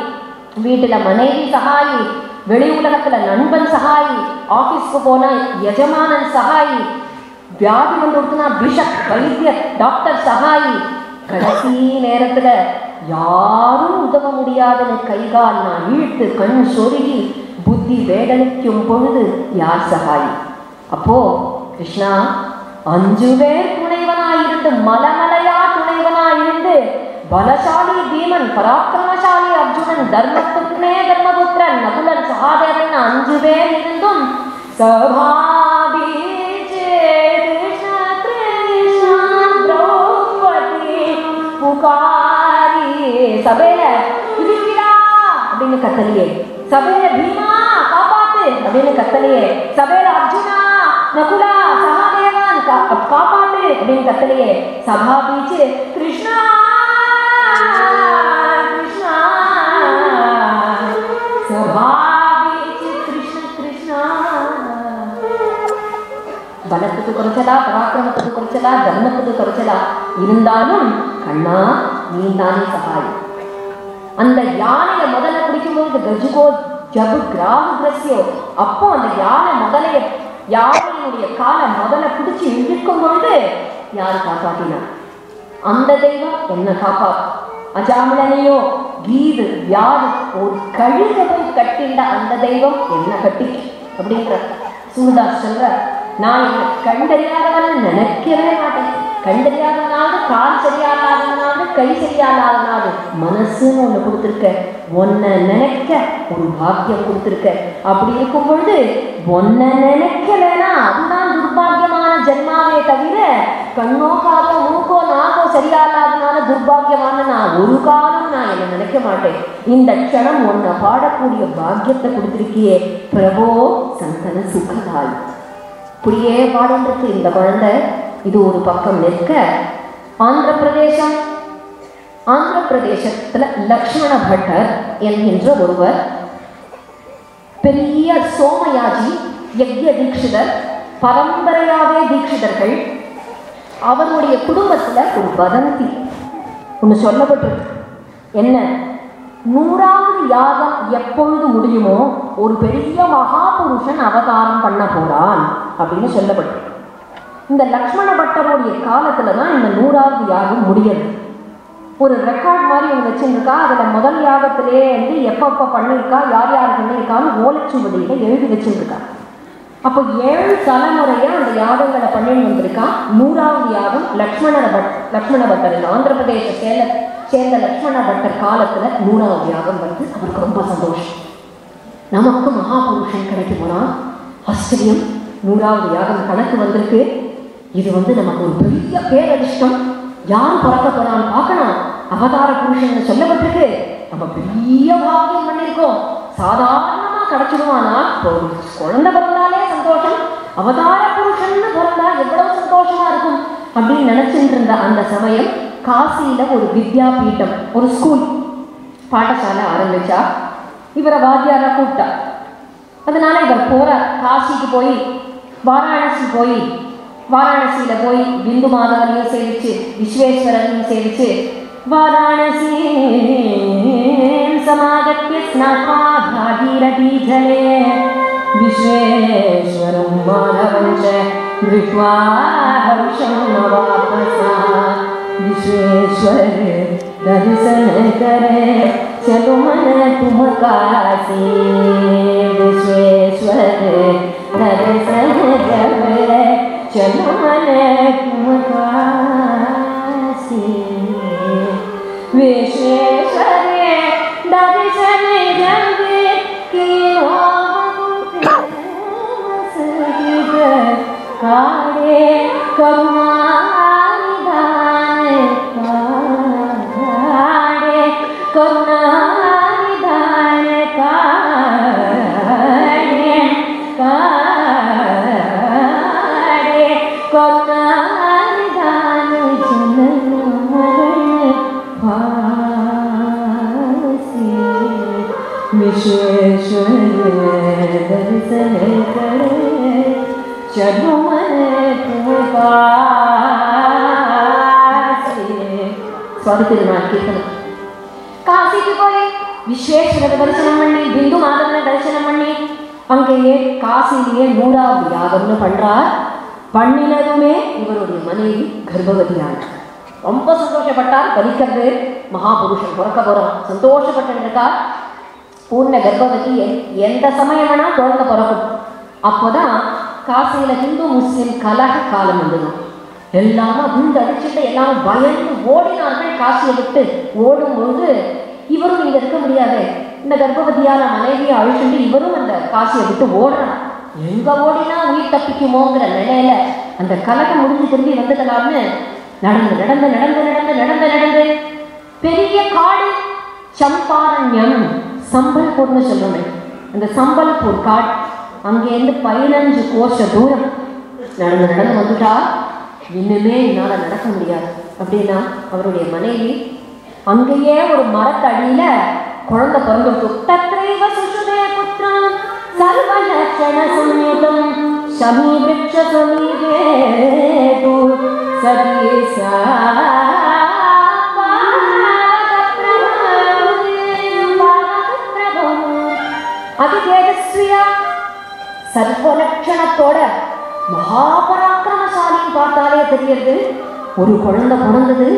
வீட்டில் மனைவி சகாயி வெளி உலகத்தில் நண்பன் சகாயி ஆஃபீஸ்க்கு போன எஜமானன் சகாயி வியாதி வந்து பிஷப் வைத்தியர் டாக்டர் சகாயி. கடைசி நேரத்தில் யாரும் உதவ முடியாதுன்னு கைகால் நான் இழுத்து கண் சொருகி புத்தி வேதனைக்கும் பொழுது யார் சகாயி? அப்போ கிருஷ்ணா அஞ்சு பேர் துணைவனாயிருந்து இருந்து பலசாலி பீமன் பராக்கிரமசாலி அர்ஜுனன் தர்மத்துக்குனே தர்மபுத்திரன் நகுலன் சகாதேவன் அஞ்சு பேர் இருந்தும் சபாபீஜே கிருஷ்ண கிருஷ்ண திரௌபதி புகாரி சபையில இருக்கிறா அப்படின்னு கத்தலையே சபையில பீமா காப்பாத்து அப்படின்னு கத்தலையே சபையில அர்ஜுனா நகுலா சகாதேவன் கா- காப்பாத்து அப்படின்னு கத்தலையே சபா பீச்சு கிருஷ்ணா கிருஷ்ணா பலத்துக்கு குறைச்சலா பராக்கிரமத்துக்கு குறைச்சலா தர்மத்துக்கு குறைச்சலா இருந்தாலும் கண்ணா நீ தானே சகாயம் அந்த யானையை முதல்ல பிடிக்கும்போது கஜுகோ ஜபு கிராம கிரஸ்யோ அப்போ அந்த யானை முதலைய யானையினுடைய காலை முதல்ல பிடிச்சு இழுக்கும் பொழுது யார் காப்பாத்தினா அந்த தெய்வம் என்ன காப்பா அஜாமிலனையோ கீது யாரு ஒரு கழுதை போய் கட்டிண்ட அந்த தெய்வம் என்ன கட்டி அப்படின்ற சூதாஸ் சொல்ற நான் கண்டறியாதவன் நினைக்கவே மாட்டேன். கண்டறியாதவனாவது கால் சரியாகாதவனாவது கை சரியாகாதவனாவது மனசுன்னு ஒண்ணு கொடுத்துருக்க. ஒன்னை நினைக்க ஒரு பாக்கியம் கொடுத்துருக்க. அப்படி இருக்கும் பொழுது ஒன்னை நினைக்கலனா அதுதான் துர்பாக்கியமான ஜென்மாவே தவிர கண்ணோ காலோ மூக்கோ நாக்கோ சரியாகாதனால துர்பாக்கியமான நான் ஒரு காலம் நான் என்ன நினைக்க மாட்டேன். இந்த க்ஷணம் உன்னை பாடக்கூடிய பாக்கியத்தை கொடுத்திருக்கியே. பிரபோ சந்தன சுகதாய். இப்படியே வாழ்ந்துருக்கு இந்த குழந்தை. இது ஒரு பக்கம் நிற்க ஆந்திர பிரதேசம் ஆந்திர பிரதேசத்துல லக்ஷ்மண பட்டர் என்கின்ற ஒருவர். பெரிய சோமயாஜி யக்ய தீட்சிதர் பரம்பரையாகவே தீட்சிதர்கள். அவருடைய குடும்பத்துல ஒரு வதந்தி. ஒன்று சொல்லப்பட்டிருக்கு. என்ன? நூறாவது யாகம் எப்பொழுது முடியுமோ ஒரு பெரிய மகாபுருஷன் அவதாரம் பண்ண போறான். அப்படின்னு சொல்லப்பட்டிருக்கு இந்த லக்ஷ்மண பட்டருடைய காலத்துல தான் இந்த நூறாவது யாகம் முடியது. ஒரு ரெக்கார்ட் மாதிரி ஒன்று வச்சுருக்கா அதில் முதல் யாகத்திலே வந்து எப்பப்போ பண்ணியிருக்கா யார் யார் பண்ணியிருக்கான்னு ஓலைச்சுவடியில் எழுதி வச்சுருக்கா. அப்போ ஏழு தலைமுறையாக அந்த யாகங்களை பண்ணிட்டு வந்திருக்கா. நூறாவது யாகம் லக்ஷ்மண பட் லக்ஷ்மண பட்டர் இந்த ஆந்திர பிரதேச சேல சேர்ந்த லக்ஷ்மண பட்டர் காலத்தில் நூறாவது யாகம் வந்து அவருக்கு ரொம்ப சந்தோஷம். நமக்கு மகாபுருஷன் கிடைக்க ஆச்சரியம் நூறாவது யாகம். கணக்கு வந்திருக்கு. இது வந்து நமக்கு ஒரு பெரிய பேரதிர்ஷ்டம் யார் பிறக்க போறான்னு பார்க்கணும். அவதார புருஷன் சொல்லப்பட்டிருக்கு. நம்ம பெரிய பாக்கியம் பண்ணியிருக்கோம். சாதாரணமா கிடைச்சிடுவானா இப்போ ஒரு குழந்தை பிறந்தாலே சந்தோஷம். அவதார புருஷன் பிறந்தா எவ்வளவு சந்தோஷமா இருக்கும்? அப்படின்னு நினைச்சிட்டு இருந்த அந்த சமயம் காசியில ஒரு வித்யா பீட்டம் ஒரு ஸ்கூல் பாடசாலை ஆரம்பிச்சா. இவரை வாத்தியாரா கூப்பிட்டா. அதனால இவர் போற காசிக்கு போய் வாராணசி போய் வாராணசியில போய் பிந்து மாதவனையும் சேவிச்சு விஸ்வேஸ்வரனையும் சேவிச்சு வாராணசி சமாகத்திய ஸ்நாத்வா பாகீரதி ஜலே விஸ்வேஸ்வரம் மாதவம் ச திருஷ்வா वर्षं न वापस विश्वेश्वर दर्शन करे चलो मन तुम काशी विश्वेश्वर दर्शन करे चलो मन तुम काशी विश्वेश्वर दर्शन जगे की काळे करुणानिधान दर्शन करे चलो मन சுவாதி திருநாள் கீர்த்தனம் காசிக்கு போய் விஸ்வேஸ்வரரை தரிசனம் பண்ணி பிந்து மாதவனை தரிசனம் பண்ணி அங்கேயே காசிலேயே நூறாவது யாகம்னு பண்றார் பண்ணினதுமே இவருடைய மனைவி கர்ப்பவதியானார் ரொம்ப சந்தோஷப்பட்டார் பலிக்கிறது மகாபுருஷன் பிறக்க போறோம் சந்தோஷப்பட்டு இருக்கார் பூர்ண கர்ப்பவதி எந்த சமயம் வேணா குழந்தை பிறக்கும். அப்போதான் காசியில இந்து முஸ்லிம் கலக காலம் வந்ததும் எல்லாரும் குண்டு அடிச்சுட்டு எல்லாரும் பயந்து ஓடினார்கள் காசியை விட்டு. ஓடும் பொழுது இவரும் இங்க இருக்க முடியாது. இந்த கர்ப்பவதியான மனைவியை அழிச்சுட்டு இவரும் அந்த காசியை விட்டு ஓடுறான் எங்க ஓடினா உயிர் தப்பிக்குமோங்கிற நிலையில அந்த கலகம் முடிஞ்சு திரும்பி வந்துடலாம்னு நடந்து நடந்து நடந்து நடந்து நடந்து நடந்து. பெரிய காடு சம்பாரண்யம். சம்பல்பூர்னு சொல்லுமே அந்த சம்பல்பூர் காட் அங்கேருந்து பதினஞ்சு கோஷ தூரம் நடந்து நடந்து வந்துட்டா இன்னுமே என்னால் நடக்க முடியாது. அப்படின்னா அவருடைய மனைவி அங்கேயே ஒரு மரத்தடியில குழந்தை பிறந்து தத்ரைவ சுசுதே புத்திரம் சர்வலட்சண சம்யுதம் சமீ சமீபே து சதீசா அதிதேஜஸ்வியா சர்வலட்சணத்தோட மகாபராக்கிரமசாலின்னு பார்த்தாலே தெரியறது ஒரு குழந்தை பிறந்தது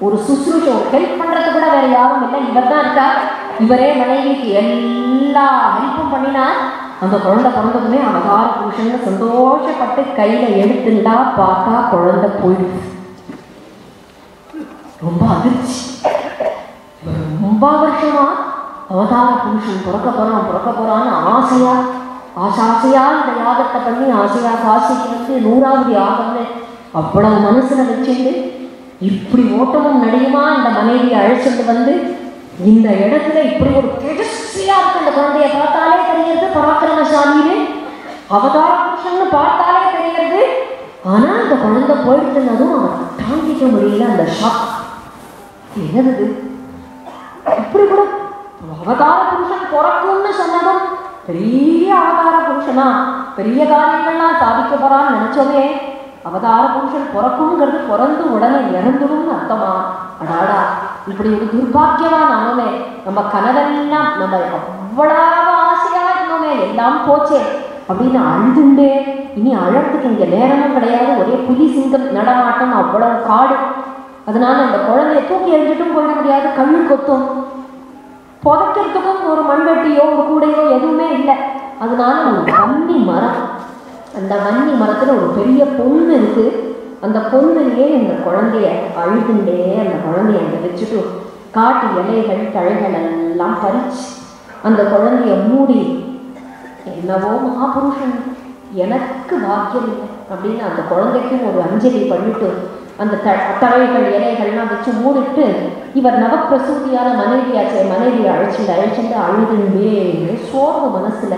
ஒரு சுசுரூஷம் ஹெல்ப் பண்றது கூட வேற யாரும் இல்லை இவர் தான் இருக்கா இவரே மனைவிக்கு எல்லா ஹெல்ப்பும் பண்ணினார் அந்த குழந்தை பிறந்ததுமே அவதார புருஷன் சந்தோஷப்பட்டு கையில எடுத்துண்டா பார்த்தா குழந்தை போயிடுச்சு ரொம்ப அதிர்ச்சி ரொம்ப வருஷமா அவதார புருஷன் பிறக்க போகிறான் பிறக்க போகிறான்னு ஆசையா? ஆசாசையா? இந்த யாகத்தை பண்ணி ஆசையா காசிக்கு வந்து நூறாவது யாகம்னு அவ்வளவு மனசுல வச்சுட்டு இப்படி ஓட்டமும் நடையுமா? இந்த மனைவியை அழைச்சிட்டு வந்து இந்த இடத்துல இப்படி ஒரு தேஜஸ்வியா இருக்கு. அந்த குழந்தைய பார்த்தாலே தெரிகிறது பராக்கிரமசாலின்னு. அவதார புருஷன்னு பார்த்தாலே தெரிகிறது. ஆனா அந்த குழந்தை போயிடுத்துனதும் அவன் தாங்கிக்க முடியல அந்த ஷாக் என்னது இப்படி கூட அவதார புருஷன் பிறக்கும்னு சொன்னதும் பெரிய அவதார புருஷனா பெரிய காரியங்கள்லாம் சாதிக்க போறான்னு நினைச்சோமே. அவதார புருஷன் பிறக்குங்கிறது பிறந்து உடனே இறந்துடும் அர்த்தமா? அடாடா இப்படி ஒரு துர்பாக்கியமா நானுமே நம்ம கனவெல்லாம் நம்ம அவ்வளவு ஆசையா இருந்தோமே எல்லாம் போச்சே அப்படின்னு அழுதுண்டே இனி அழறதுக்கு இங்க நேரமும் கிடையாது ஒரே புலி சிங்கம் நடமாட்டம் அவ்வளவு காடு. அதனால அந்த குழந்தைய தூக்கி எறிஞ்சிட்டும் போயிட முடியாது கண்ணு கொத்தும் புதைக்கிறதுக்கும் ஒரு மண்வெட்டியோ ஒரு கூடையோ எதுவுமே இல்லை. அதனால ஒரு வன்னி மரம் அந்த வன்னி மரத்தில் ஒரு பெரிய பொண்ணு இருக்கு. அந்த பொண்ணுலேயே இந்த குழந்தைய அழுதுண்டே அந்த குழந்தைய அங்க வச்சுட்டு காட்டு இலைகள் தழைகள் எல்லாம் பறிச்சு அந்த குழந்தைய மூடி என்னவோ மகாபுருஷன் எனக்கு பாக்கியம் இல்லை அப்படின்னு அந்த குழந்தைக்கும் ஒரு அஞ்சலி பண்ணிட்டு அந்த த தழைகள் இலைகள்லாம் வச்சு மூடிட்டு இவர் நவப்பிரசூதியான மனைவியாச்சே மனைவியை அழைச்சிட்டு அழைச்சிட்டு அழுதுண்டே சோர்வு மனசுல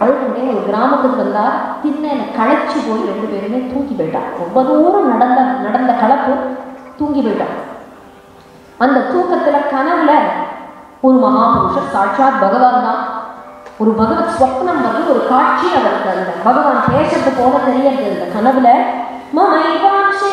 அழுதுண்டே ஒரு கிராமத்துக்கு வந்தால் தின்ன களைச்சி போய் ரெண்டு பேருமே தூங்கி போயிட்டா ரொம்ப தூரம் நடந்த நடந்த கலப்பு தூங்கி போயிட்டான் அந்த தூக்கத்துல கனவுல ஒரு மகாபுருஷர் சாட்சாத் பகவான் தான். ஒரு பகவத் ஸ்வப்னம் வந்து ஒரு காட்சி அவருக்கு அந்த பகவான் பேசுறது போல தெரியறது அந்த கனவுல மமைவாட்சே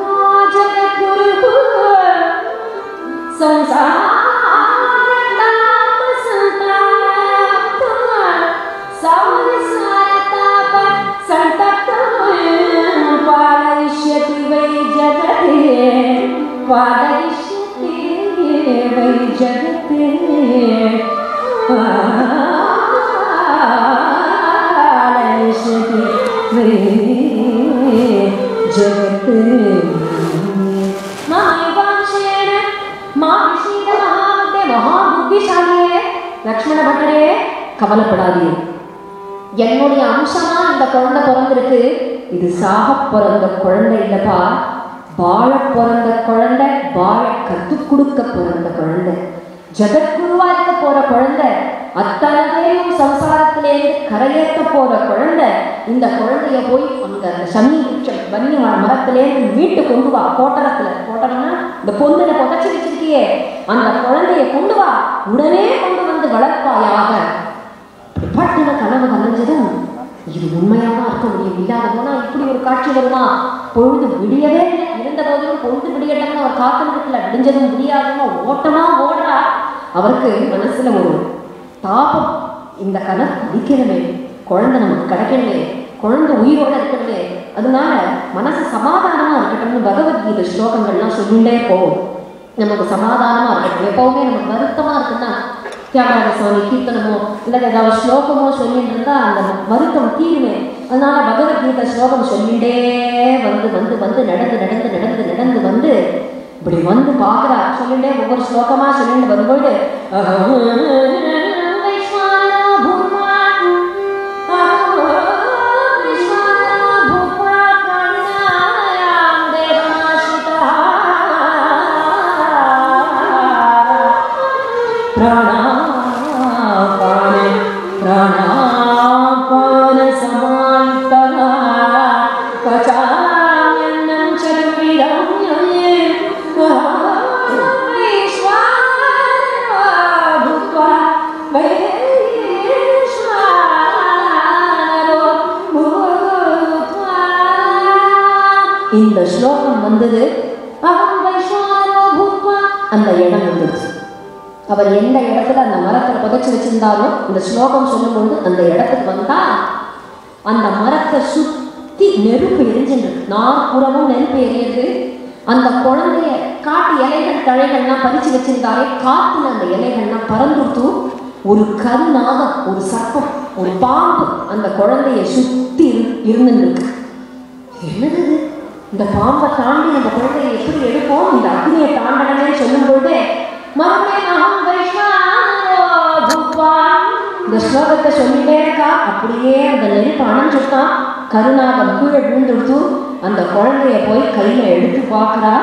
पादविष्यते वै जगते पादविष्यते वै जगते महायुवांशेन மாஷீரமஹா தே புத்திசாலியே லக்ஷ்மண பட்டரே கவலைப்படாதீர். என்னுடைய அம்சமா இந்த குழந்தை பிறந்திருக்கு. இது சாக பிறந்த குழந்தை இல்லப்பா. வாழ பிறந்த குழந்தை வாழ கற்றுக் கொடுக்க பிறந்த குழந்தை. ஜெகத்குருவா இருக்க போற குழந்தை அத்தனை பேரும் சம்சாரத்திலேருந்து கரையேற்ற போற குழந்தை இந்த குழந்தைய போய் அந்த சன்னி விருட்சம் வன்னி மர- மரத்திலேருந்து வீட்டு கொண்டு வா கோட்டரத்துல. கோட்டரம்னா இந்த பொந்துல புதைச்சி வச்சிருக்கியே. அந்த குழந்தைய கொண்டு வா உடனே கொண்டு வந்து வளர்ப்பாயாக. பட்டுன கனவு கலைஞ்சதும் இது உண்மையாக இருக்க முடியும். இல்லாத போனா இப்படி ஒரு காட்சி வருமா? பொழுது விடியவே இல்லை இருந்த போதிலும் பொழுது விடியட்டம்னு அவர் காத்திருக்கல விடிஞ்சதும் முடியாதுன்னு ஓட்டமா ஓடுறா. அவருக்கு மனசுல ஒரு தாபம். இந்த கதை முடிக்கணுமே குழந்தை நமக்கு கிடைக்கணுமே. குழந்தை உயிரோட இருக்கணுமே. அதனால மனசு சமாதானமா இருக்கட்டும்னு பகவத்கீதை ஸ்லோகங்கள்லாம் சொல்லிட்டே போகும் நமக்கு சமாதானமா இருக்கட்டும் எப்பவுமே நமக்கு வருத்தமா இருக்குன்னா தியாகராஜ சுவாமி கீர்த்தனமோ இல்லை ஏதாவது ஸ்லோகமோ சொல்லிட்டு இருந்தால் அந்த வருத்தம் தீருமே. அதனால பகவத்கீதை ஸ்லோகம் சொல்லிட்டே வந்து வந்து வந்து நடந்து நடந்து நடந்து நடந்து வந்து இப்படி வந்து பார்க்குறா சொல்லிட்டே ஒவ்வொரு ஸ்லோகமாக சொல்லிட்டு வரும்போது அந்த இடம் வந்துடுச்சு அவர் எந்த இடத்துல அந்த மரத்தை புதைச்சி வச்சிருந்தாரோ இந்த ஸ்லோகம் சொல்லும்போது அந்த இடத்துக்கு வந்தா அந்த மரத்தை சுத்தி நெருப்பு எரிஞ்சிருக்கு நாற்புறமும் நெருப்பு எரியுது. அந்த குழந்தைய காட்டு இலைகள் தழைகள்லாம் பறிச்சு வச்சிருந்தாலே காத்துல அந்த இலைகள்லாம் பறந்துடுத்து ஒரு கருநாகம் ஒரு சர்ப்பம் ஒரு பாம்பு அந்த குழந்தைய சுத்தி இருந்து இருந்துருக்கு என்னது இந்த பாம்பை தாண்டி நம்ம குழந்தையை எப்படி எடுப்போம்? இந்த அக்னியை தாண்டனமே சொல்லும்போது. இந்த ஸ்லோகத்தை சொல்லிட்டே இருக்கா. அப்படியே அந்த நெருப்பு அணைஞ்சுட்டான் கருணாகம் கீழே விழுந்துடுத்து அந்த குழந்தைய போய் கையில எடுத்து பார்க்கறா.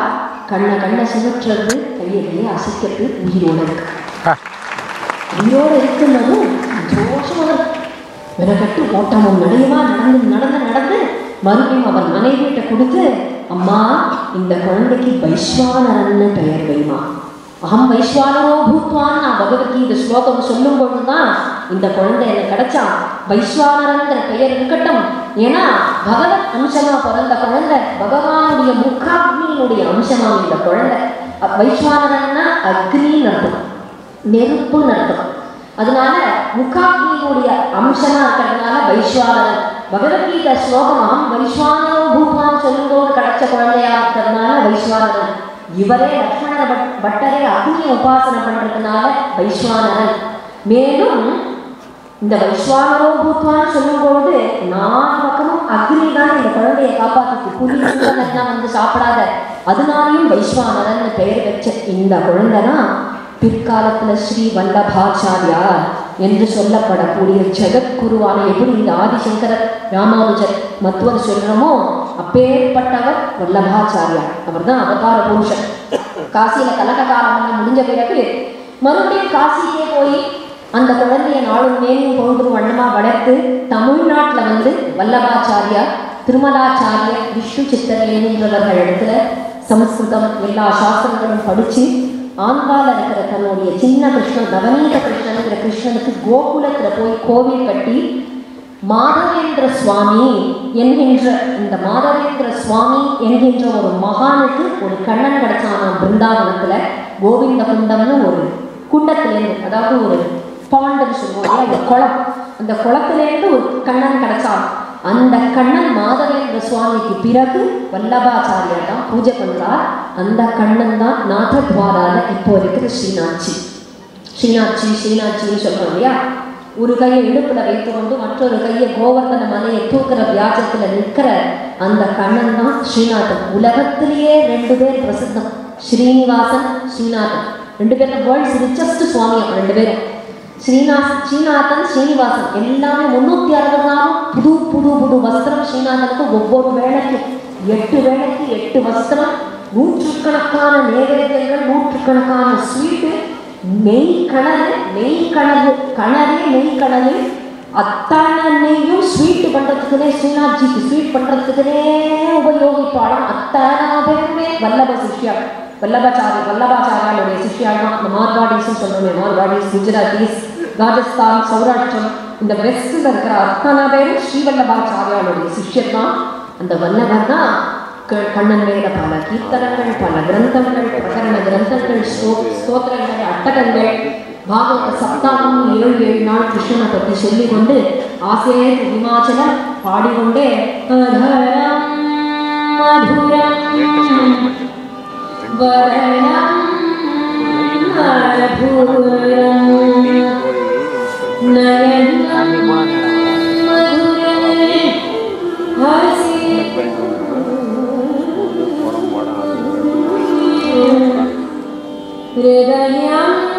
கண்ணை கண்ணை சுழற்றுறது கையை கையை அசைக்கிறது உயிரோட இருக்கு. உயிரோடு இருக்குன்னதும் சந்தோஷமா இருக்கு. மெனக்கட்டு ஓட்டமும் நடையுமா? நடந்து நடந்து நடந்து மறுபடியும் அவன் மனைவியிட்ட கொடுத்து அம்மா இந்த குழந்தைக்கு வைஸ்வானரன்னு பெயர் வைமா. அகம் வைஸ்வானரோ பூத்வான் நான் பகவத்கீதை ஸ்லோகம் சொல்லும் பொழுதுதான் இந்த குழந்தை எனக்கு கிடைச்சா. வைஸ்வானரங்கிற பெயர் இருக்கட்டும். ஏன்னா பகவத் அம்சமா பிறந்த குழந்தை பகவானுடைய முக்காக்னியினுடைய அம்சமா இந்த குழந்தை. வைஸ்வானரன்னா அக்னின்னு அர்த்தம். நெருப்புன்னு அர்த்தம். அதனால முகாக்னியினுடைய அம்சமா இருக்கிறதுனால வைஸ்வானரன் பகவத்கீதை ஸ்லோகமாம் வைஸ்வானரோ பூத்வான் சொல்லும்போது கிடைச்ச குழந்தையா இருக்கிறதுனால வைஸ்வானரன் இவரே லக்ஷ்மண பட்- பட்டரே அக்னியை உபாசனை பண்றதுனால வைஸ்வானரன் மேலும் இந்த வைஸ்வானரோ பூத்வான்னு சொல்லும்போது நாலு பக்கமும் அக்னி தான் இந்த குழந்தையை காப்பாத்துச்சு புலி சிங்கம்லாம் வந்து சாப்பிடாத அதனாலையும் வைஸ்வானரன் பெயர் வச்ச இந்த குழந்தை தான் பிற்காலத்துல ஸ்ரீ வல்லபாச்சாரியார் என்று சொல்லப்படக்கூடிய ஜெகத்குருவான எப்படி இந்த ஆதிசங்கரர் ராமானுஜர் மத்துவர் சொல்றோமோ அப்பேற்பட்டவர் வல்லபாச்சாரியார். அவர்தான் அவதார புருஷன் காசியில கலக முடிஞ்ச பிறகு மறுபடியும் காசிக்கே போய் அந்த குழந்தைய நாளும் மேலும் பொழுதும் வண்ணமாக வளர்த்து தமிழ்நாட்டில் வந்து வல்லபாச்சாரியார் திருமலாச்சாரியர் விஷ்ணு சித்தர் என்கின்றவர்கள் இடத்துல சமஸ்கிருதம் எல்லா சாஸ்திரங்களும் படித்து ஆங்கால இருக்கிற தன்னுடைய சின்ன கிருஷ்ணன் நவநீத கிருஷ்ணனுங்கிற கிருஷ்ணனுக்கு கோகுலத்தில் போய் கோவில் கட்டி மாதவேந்திர சுவாமி என்கின்ற இந்த மாதவேந்திர சுவாமி என்கின்ற ஒரு மகானுக்கு ஒரு கண்ணன் கிடைச்சான பிருந்தாவனத்தில். கோவிந்த குண்டம்னு ஒரு குண்டத்திலேருந்து அதாவது ஒரு பாண்டுன்னு சொல்லுவோம் அந்த குளம். அந்த குளத்திலேருந்து ஒரு கண்ணன் கிடைச்சான். அந்த கண்ணன் மாதவேந்திர சுவாமிக்கு பிறகு வல்லபாச்சாரியார் தான் பூஜை பண்ணுறார் அந்த கண்ணன் தான் நாதத்வாரால இப்போ இருக்கிற ஸ்ரீநாட்சி ஸ்ரீநாச்சி ஸ்ரீநாச்சின்னு சொல்றோம் இல்லையா? ஒரு கையை இடுப்புல வைத்துக்கொண்டு மற்றொரு கையை கோவர்தன மலையை தூக்குற வியாஜத்துல நிற்கிற அந்த கண்ணன் தான் ஸ்ரீநாதன். உலகத்திலேயே ரெண்டு பேர் பிரசித்தம். ஸ்ரீனிவாசன் ஸ்ரீநாதன். ரெண்டு பேரும் வேர்ல்ட்ஸ் ரிச்சஸ்ட் சுவாமி ரெண்டு பேரும். ஸ்ரீநாத் ஸ்ரீநாதன் ஸ்ரீனிவாசன். எல்லாமே முன்னூத்தி அறுபது நாளும் புது புது புது வஸ்திரம் ஸ்ரீநாதனுக்கு ஒவ்வொரு வேளைக்கும் எட்டு வேளைக்கு எட்டு வஸ்திரம் நூற்றுக்கணக்கான நேவேத்தியங்கள் நூற்றுக்கணக்கான ஸ்வீட்டு நெய் கணறு நெய் கணறு கணரே நெய் கணறு அத்தனை நெய்யும் ஸ்வீட் பண்ணுறதுக்குனே ஸ்ரீநாத்ஜிக்கு ஸ்வீட் பண்ணுறதுக்குனே உபயோகிப்பாளாம். அத்தனை பேருமே வல்லப சிஷ்யா வல்லபாச்சாரி வல்லபாச்சாரியாளுடைய சிஷ்யாள் இந்த மார்வாடிஸ்னு சொல்றோமே மார்வாடிஸ் குஜராத்திஸ் ராஜஸ்தான் சௌராஷ்டிரம் இந்த வெஸ்ட்ல இருக்கிற அத்தனை பேரும் ஸ்ரீவல்லபாச்சாரியாளுடைய சிஷ்யர் தான் அந்த வல்லவர் தான் கண்ணன் மேல பல கீர்த்தனங்கள் பல கிரந்தங்கள் பிரகரண கிரந்தங்கள் ஸ்தோ- ஸ்தோத்திரங்கள் அட்டகங்கள். பாகவத சப்தாகம் ஏழு ஏழு நாள் கிருஷ்ணனை பற்றி சொல்லிக் கொண்டு ஆசே விமாச்சலம் பாடிக்கொண்டே மதுரம் நயனம் மதுரம் हृदयम्